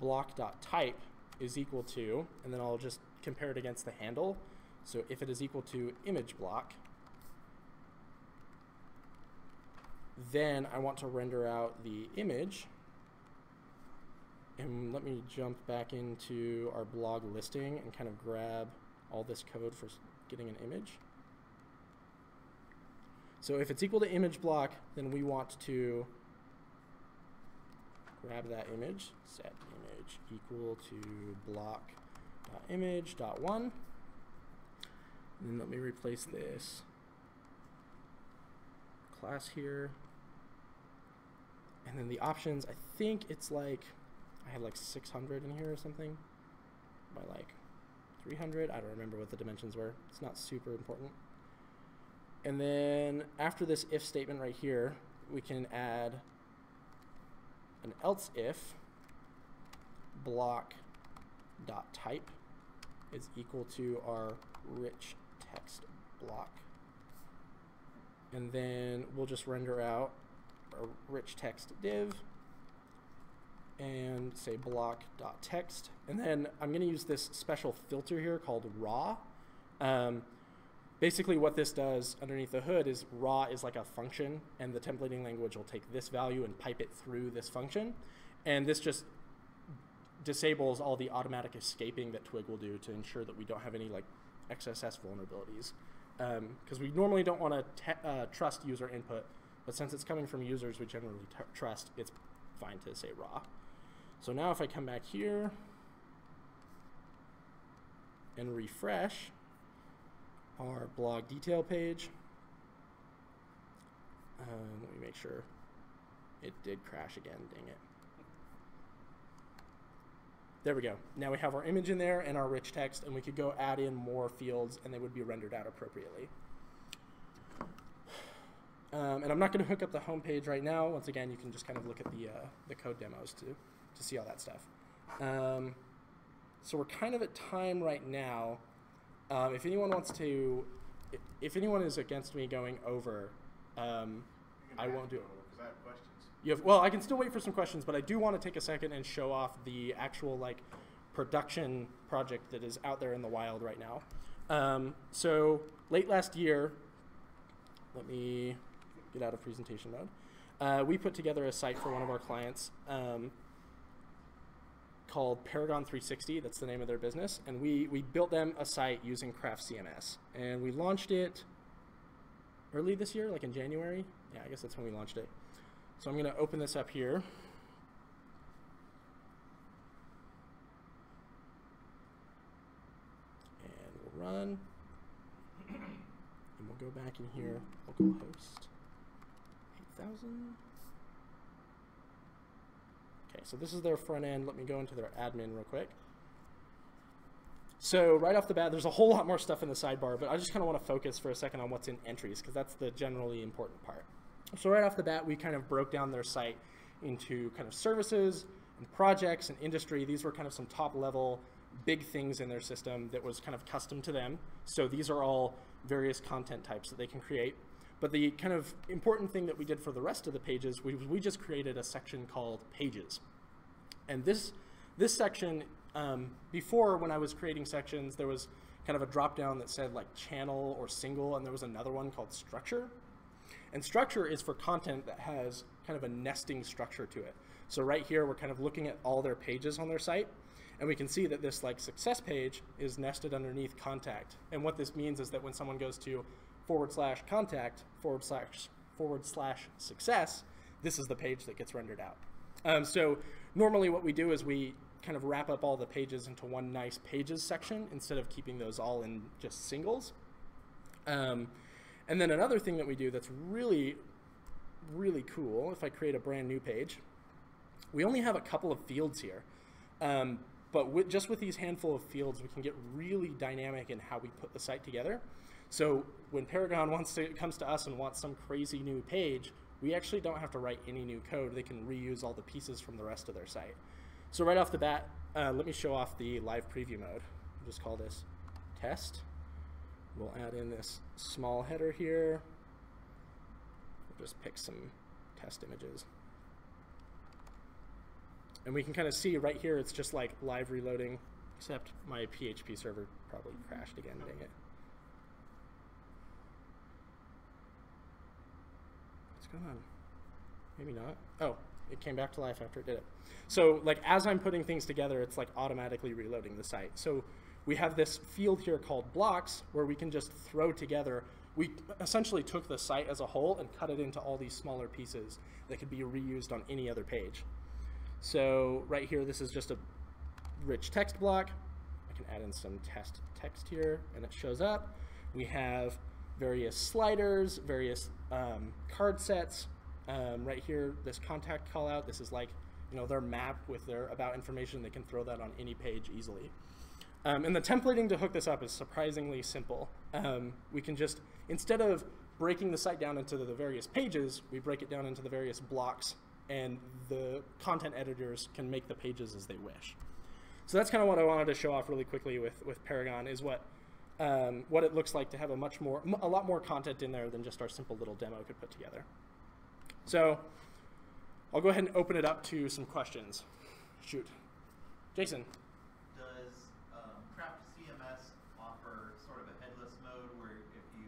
block.type is equal to, and then I'll just compare it against the handle. So if it is equal to image block, then I want to render out the image. And let me jump back into our blog listing and kind of grab all this code for getting an image. So if it's equal to image block, then we want to grab that image, set image equal to block dot image dot one. And then let me replace this class here. And then the options, I think it's like I had like 600 in here or something. By like 300, I don't remember what the dimensions were. It's not super important. And then after this if statement right here, we can add an else if block dot type is equal to our rich text block. And then we'll just render out a rich text div and say block dot text. And then I'm going to use this special filter here called raw. Um, basically what this does underneath the hood is raw is like a function and the templating language will take this value and pipe it through this function and this just disables all the automatic escaping that twig will do to ensure that we don't have any like xss vulnerabilities because um, we normally don't want to uh, trust user input but since it's coming from users we generally trust it's fine to say raw so now if i come back here and refresh our blog detail page. Um, let me make sure it did crash again, dang it. There we go. Now we have our image in there and our rich text, and we could go add in more fields and they would be rendered out appropriately. Um, and I'm not going to hook up the home page right now. Once again, you can just kind of look at the, uh, the code demos to, to see all that stuff. Um, so we're kind of at time right now. Um, if anyone wants to, if, if, anyone is against me going over, um, I won't do it. Because I have questions. Have, well, I can still wait for some questions, but I do want to take a second and show off the actual like production project that is out there in the wild right now. Um, so late last year, let me get out of presentation mode. Uh, we put together a site for one of our clients. Um, called Paragon 360. That's the name of their business. And we, we built them a site using Craft CMS. And we launched it early this year, like in January. Yeah, I guess that's when we launched it. So I'm going to open this up here. And we'll run. And we'll go back in here, localhost 8000. Okay, so this is their front end. Let me go into their admin real quick. So right off the bat, there's a whole lot more stuff in the sidebar, but I just kind of want to focus for a second on what's in entries because that's the generally important part. So right off the bat, we kind of broke down their site into kind of services and projects and industry. These were kind of some top level big things in their system that was kind of custom to them. So these are all various content types that they can create. But the kind of important thing that we did for the rest of the pages, we, we just created a section called pages. And this, this section, um, before when I was creating sections, there was kind of a drop down that said like channel or single, and there was another one called structure. And structure is for content that has kind of a nesting structure to it. So right here, we're kind of looking at all their pages on their site, and we can see that this like success page is nested underneath contact. And what this means is that when someone goes to forward slash contact forward slash forward slash success, this is the page that gets rendered out. Um, so normally what we do is we kind of wrap up all the pages into one nice pages section instead of keeping those all in just singles. Um, and then another thing that we do that's really, really cool, if I create a brand new page, we only have a couple of fields here. Um, but with, just with these handful of fields, we can get really dynamic in how we put the site together. So when Paragon wants to comes to us and wants some crazy new page, we actually don't have to write any new code. They can reuse all the pieces from the rest of their site. So right off the bat, uh, let me show off the live preview mode. We'll just call this test. We'll add in this small header here. We'll just pick some test images. And we can kind of see right here, it's just like live reloading, except my PHP server probably crashed again, dang it. What's going on? Maybe not. Oh, it came back to life after it did it. So like as I'm putting things together, it's like automatically reloading the site. So we have this field here called blocks where we can just throw together. We essentially took the site as a whole and cut it into all these smaller pieces that could be reused on any other page. So right here, this is just a rich text block. I can add in some test text here and it shows up. We have various sliders, various um, card sets. Um, right here, this contact call out, this is like, you know, their map with their about information. They can throw that on any page easily. Um, and the templating to hook this up is surprisingly simple. Um, we can just, instead of breaking the site down into the, various pages, we break it down into the various blocks and the content editors can make the pages as they wish. So that's kind of what I wanted to show off really quickly with, with Paragon is what um, what it looks like to have a much more, a lot more content in there than just our simple little demo could put together. So I'll go ahead and open it up to some questions. Shoot. Jason. Does um, Craft CMS offer sort of a headless mode where if Um,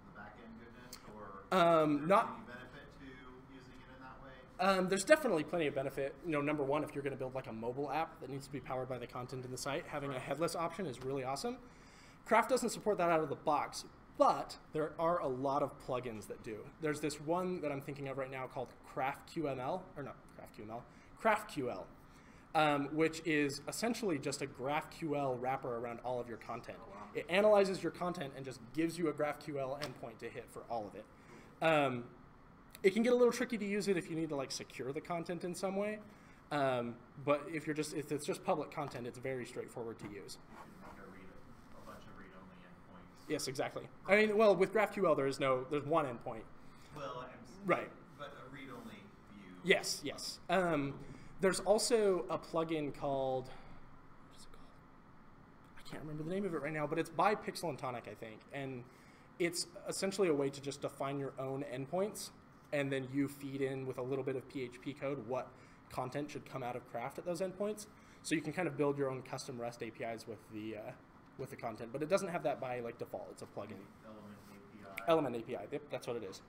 Is there not any benefit to using it in that way? Um, there's definitely plenty of benefit. You know, number one, if you're going to build like a mobile app that needs to be powered by the content in the site, having a headless option is really awesome. Craft doesn't support that out of the box, but there are a lot of plugins that do. There's this one that I'm thinking of right now called GraphQML, or not GraphQML, GraphQL, um, which is essentially just a GraphQL wrapper around all of your content. It analyzes your content and just gives you a GraphQL endpoint to hit for all of it. Um, it can get a little tricky to use it if you need to like secure the content in some way. Um, but if you're just if it's just public content, it's very straightforward to use. A bunch of read-only endpoints. Yes, exactly. I mean, well, with GraphQL, there is no there's one endpoint. Well, I'm Right. But a read-only view. Yes, yes. Um, there's also a plugin called what's it called? I can't remember the name of it right now, but it's by Pixel and Tonic, I think, and it's essentially a way to just define your own endpoints, and then you feed in with a little bit of PHP code what content should come out of Craft at those endpoints. So you can kind of build your own custom REST APIs with the uh, with the content, but it doesn't have that by like default. It's a plugin. Element API. Element API. Yep, that's what it is.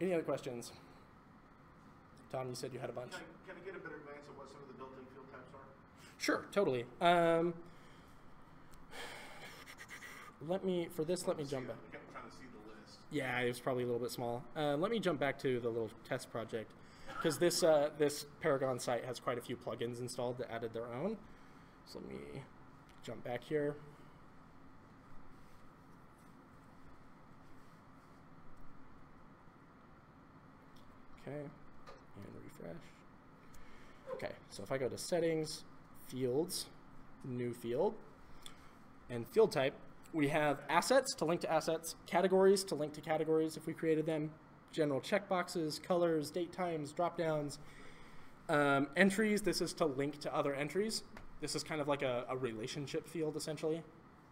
Any other questions? Tom, you said you had a bunch. Can I, can I get a better glance at what some of the built-in field types are? Sure, totally. Um, let me for this. Let me jump back. I kept trying to see the list. Yeah, it was probably a little bit small. Uh, let me jump back to the little test project because this uh, this Paragon site has quite a few plugins installed that added their own. So let me jump back here. Okay, and refresh. Okay, so if I go to settings, fields, new field, and field type, we have assets to link to assets, categories to link to categories if we created them, general checkboxes, colors, date times, dropdowns, um, entries. This is to link to other entries. This is kind of like a, a relationship field essentially.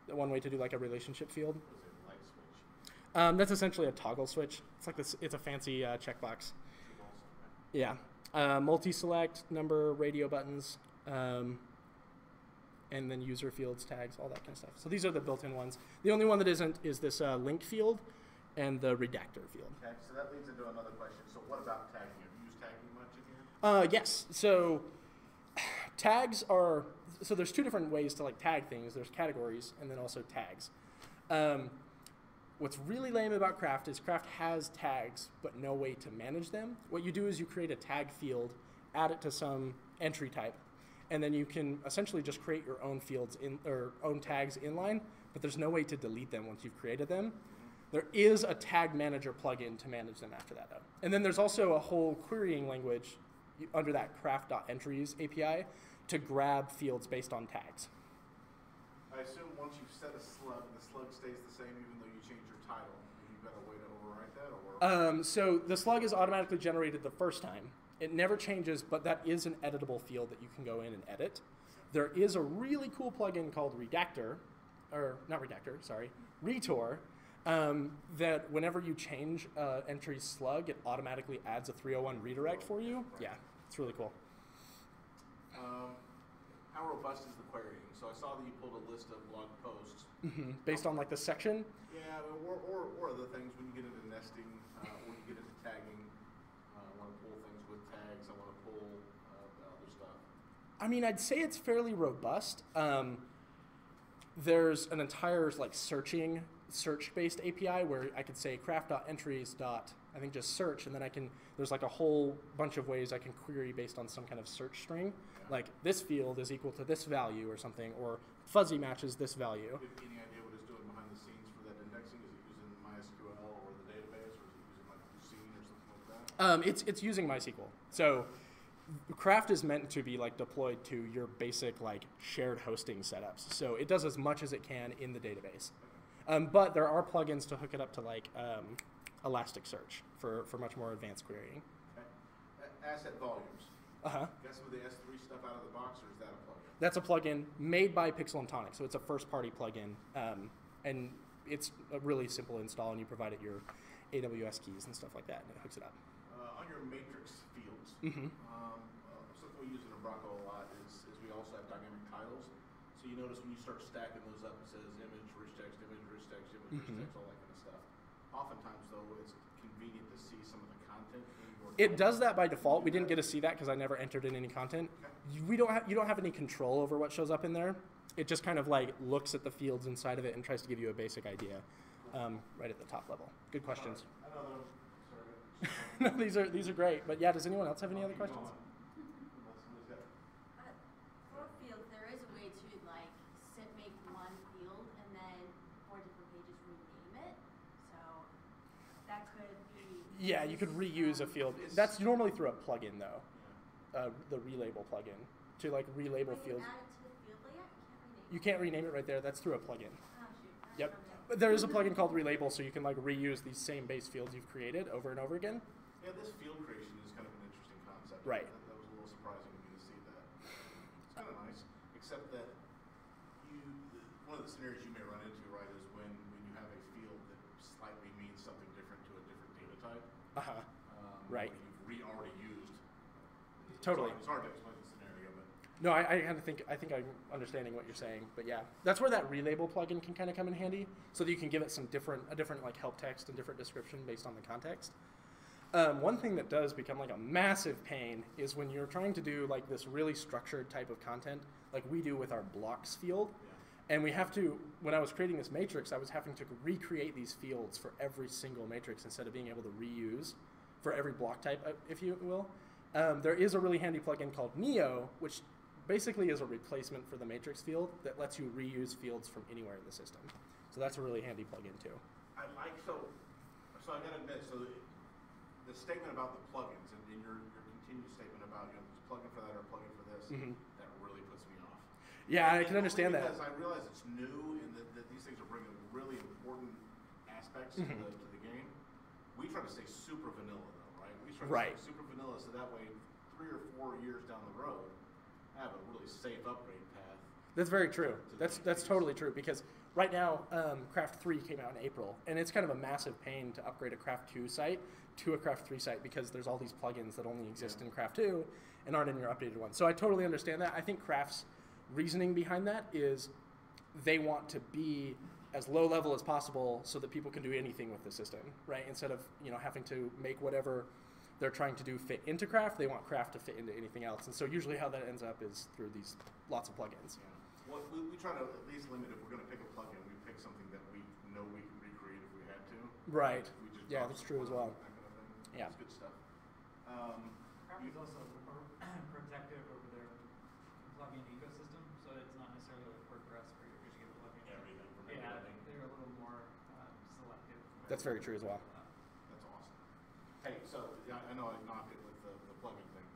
The one way to do like a relationship field. Um, that's essentially a toggle switch. It's like this. It's a fancy uh, checkbox. Yeah. Uh, multi-select, number, radio buttons, um, and then user fields, tags, all that kind of stuff. So these are the built-in ones. The only one that isn't is this uh, link field and the redactor field. Okay, so that leads into another question. So what about tagging? Have you used tagging much again? Uh, yes. So tags are so there's two different ways to like tag things. There's categories and then also tags. Um, what's really lame about Craft is Craft has tags but no way to manage them. What you do is you create a tag field, add it to some entry type, and then you can essentially just create your own fields in or own tags inline. But there's no way to delete them once you've created them. There is a tag manager plugin to manage them after that, though. And then there's also a whole querying language under that craft.entries API to grab fields based on tags. I assume once you've set a slug, the slug stays the same even though you change your title. You've got a way to overwrite that, or Um, so the slug is automatically generated the first time. It never changes, but that is an editable field that you can go in and edit. There is a really cool plugin called Redactor, or not Redactor, sorry, Retour, um, that whenever you change uh, entry slug, it automatically adds a 301 redirect for you. Yeah, it's really cool. um, how robust is the querying? So I saw that you pulled a list of blog posts. hmm Based on like the section. Yeah, or, or, or other things when you get into nesting, uh, when you get into tagging. Uh, I want to pull things with tags. I want to pull uh, other stuff. I mean, I'd say it's fairly robust. Um, there's an entire like searching search-based API where I could say craft.entries dot I think just search, and then I can there's like a whole bunch of ways I can query based on some kind of search string, like this field is equal to this value or something, or fuzzy matches this value. Do you have any idea what it's doing behind the scenes for that indexing? Is it using MySQL or the database, or is it using like Lucene or something like that? Um, it's it's using MySQL. So Craft is meant to be like deployed to your basic like shared hosting setups. So it does as much as it can in the database. Um, but there are plugins to hook it up to like um, Elasticsearch for, for much more advanced querying. Okay. Asset volumes. Uh huh. Got some of the S3 stuff out of the box, or is that a plugin? That's a plugin made by Pixel and Tonic, so it's a first party plugin, um, and it's a really simple install, and you provide it your AWS keys and stuff like that, and it hooks it up. Uh, on your matrix fields, hmm um, uh, something we use in Umbraco a lot is, is we also have dynamic titles. So you notice when you start stacking those up, it says image, rich text, image, rich text, image, Mhm. rich text, all that kind of stuff. Oftentimes, though, it's convenient to see some of the content in your. It does that by default. We didn't get to see that because I never entered in any content. You- We don't have you don't have any control over what shows up in there. It just kind of like looks at the fields inside of it and tries to give you a basic idea, um, right at the top level. Good questions. I know that, sorry. no, these are these are great. But yeah, does anyone else have any other questions? going. Unless somebody's got- For fields, there is a way to like sit, make one field and then four different pages rename it. So that could be. Yeah, you could reuse a field. That's normally through a plugin though, uh, the relabel plugin to like relabel fields. add it to the field you can't rename. You can't rename it right there. That's through a plugin. Oh shoot. I Yep. Don't know. But there is a plugin called Relabel, so you can like reuse these same base fields you've created over and over again. Yeah, this field creation is kind of an interesting concept. Right. That, that was a little surprising to me to see that. It's kind of nice, except that you, the, one of the scenarios you may run into, right, is when, when you have a field that slightly means something different to a different data type. Uh huh. Um, Right. You've re already used. It's Totally. hard- It's hard to explain the scenario, but No, I, I kind of think I think I'm understanding what you're saying, but yeah, that's where that relabel plugin can kind of come in handy, so that you can give it some different a different like help text and different description based on the context. Um, one thing that does become like a massive pain is when you're trying to do like this really structured type of content, like we do with our blocks field, yeah. and we have to. When I was creating this matrix, I was having to recreate these fields for every single matrix instead of being able to reuse for every block type, uh, if you will. Um, there is a really handy plugin called Neo, which basically is a replacement for the matrix field that lets you reuse fields from anywhere in the system. So that's a really handy plugin too. I like so. So I gotta admit, so the, the statement about the plugins and, and your your continued statement about you know there's plugin for that or plugin for this Mhm. that really puts me off. Yeah, I can understand that. because I realize it's new and that, that these things are bringing really important aspects to, Mhm. the, to the game. We try to stay super vanilla though, right? We try to Right. stay super vanilla so that way three or four years down the road, have a really safe upgrade path. That's very true. That's that's totally true because right now, um, Craft Three came out in April, and it's kind of a massive pain to upgrade a Craft Two site to a Craft Three site because there's all these plugins that only exist Yeah. in Craft Two and aren't in your updated one. So I totally understand that. I think Craft's reasoning behind that is they want to be as low level as possible so that people can do anything with the system, right? Instead of you know having to make whatever they're trying to do fit into Craft, they want Craft to fit into anything else. And so usually how that ends up is through these lots of plugins. Yeah. Well, we, we try to at least limit if we're going to pick a plugin, we pick something that we know we can recreate if we had to. Right. We just Yeah, that's true as well. Kind of. Yeah. It's good stuff. Um, Craft is also pro- protective over their plugin ecosystem, so it's not necessarily like WordPress where you're just get a plugin. everything Yeah, they're a little more um, selective. That's very true as well. Hey, so yeah, I know I knocked it with the, the plugin thing.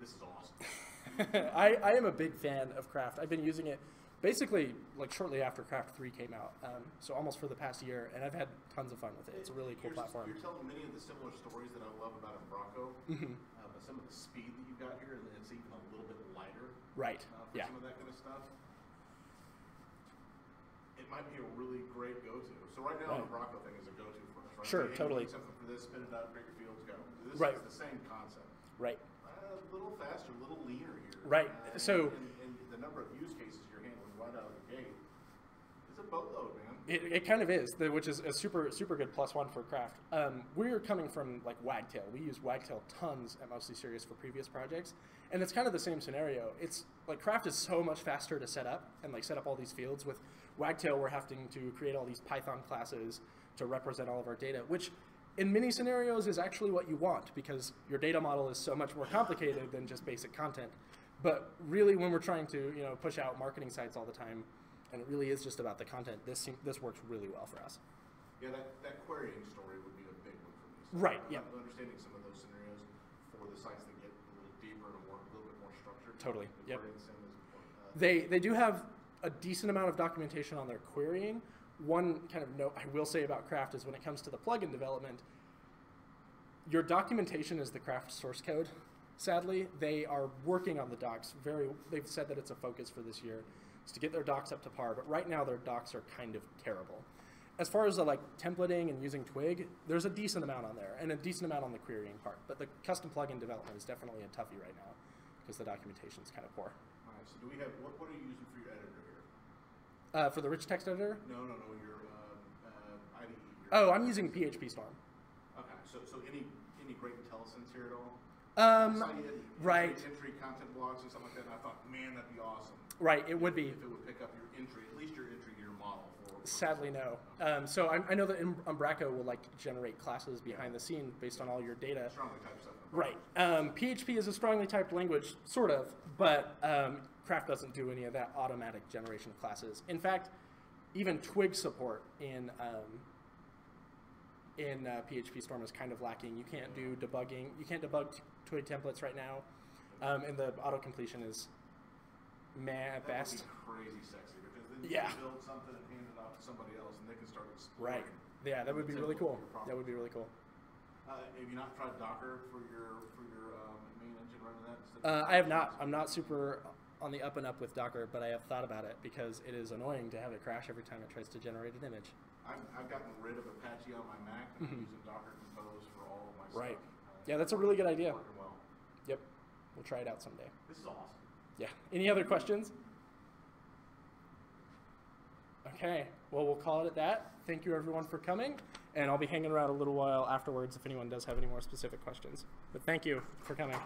This is awesome. I, I am a big fan of Craft. I've been using it basically like shortly after Craft 3 came out, um, so almost for the past year, and I've had tons of fun with it. It's a really cool You're platform. You're telling many of the similar stories that I love about Umbraco, Mhm. uh, but some of the speed that you've got here, and it's even a little bit lighter Right. uh, for Yeah. some of that kind of stuff. It might be a really great go-to. So right now, Right. the Umbraco thing is a go-to for us, right? Sure, Hey, totally. Something for this, spin it out, fields, go. This Right. is the same concept. Right. Uh, a little faster, a little leaner here. Right. So- and, and, the number of use cases you're handling right out of the gate is a boatload, man. It, it kind of is, which is a super super good plus one for Craft. Um, we're coming from like Wagtail. We use Wagtail tons at Mostly Serious for previous projects, and it's kind of the same scenario. It's like Craft is so much faster to set up and like set up all these fields. With Wagtail, we're having to create all these Python classes to represent all of our data, which in many scenarios is actually what you want because your data model is so much more complicated than just basic content. But really, when we're trying to you know push out marketing sites all the time, and it really is just about the content, this this works really well for us. Yeah, that, that querying story would be a big one for me. So Right, yeah. Understanding some of those scenarios for the sites that get a little deeper and more, a little bit more structured. Totally, The yep. Uh, They they do have a decent amount of documentation on their querying. One kind of note I will say about Craft is when it comes to the plugin development, your documentation is the Craft source code. Sadly, they are working on the docs very. They've said that it's a focus for this year, is to get their docs up to par. But right now, their docs are kind of terrible. As far as the like templating and using Twig, there's a decent amount on there and a decent amount on the querying part. But the custom plugin development is definitely a toughie right now because the documentation is kind of poor. All right, so do we have, what, what are you using for your editor? Uh, for the rich text editor, No, no, no, your um, uh, IDE. your- Oh, I'm using PHP Storm. Oh, So, so any, any great IntelliSense here at all? Um, I saw you had entry- right. Entry content blocks and stuff like that, and I thought, man, that'd be awesome. right, it would be. If it would pick up your entry, at least your entry to your model for. for Sadly, no. Um, so I, I know that Um- Umbraco will like generate classes behind the scene based on all your data. Strongly typed stuff. Right. Um, PHP is a strongly typed language, sort of, but um, Craft doesn't do any of that automatic generation of classes. In fact, even Twig support in um, in uh, PHP Storm is kind of lacking. You can't do debugging. You can't debug Twig templates right now, um, and the auto completion is meh at That best. would be crazy sexy because then you Yeah. can build something and hand it off to somebody else and they can start exploring. Right. Yeah, that would be really cool. Template for your That would be really cool. Uh, have you not tried Docker for your for your um, main engine running that? Uh, I have not. I'm not super on the up and up with Docker, but I have thought about it because it is annoying to have it crash every time it tries to generate an image. I've, I've gotten rid of Apache on my Mac and Mhm. I'm using Docker Compose for all of my Right. stuff. Uh, Yeah, that's a really good idea. well. Yep. We'll try it out someday. This is awesome. Yeah. Any other questions? Okay. Well, we'll call it at that. Thank you, everyone, for coming. And I'll be hanging around a little while afterwards if anyone does have any more specific questions. But thank you for coming.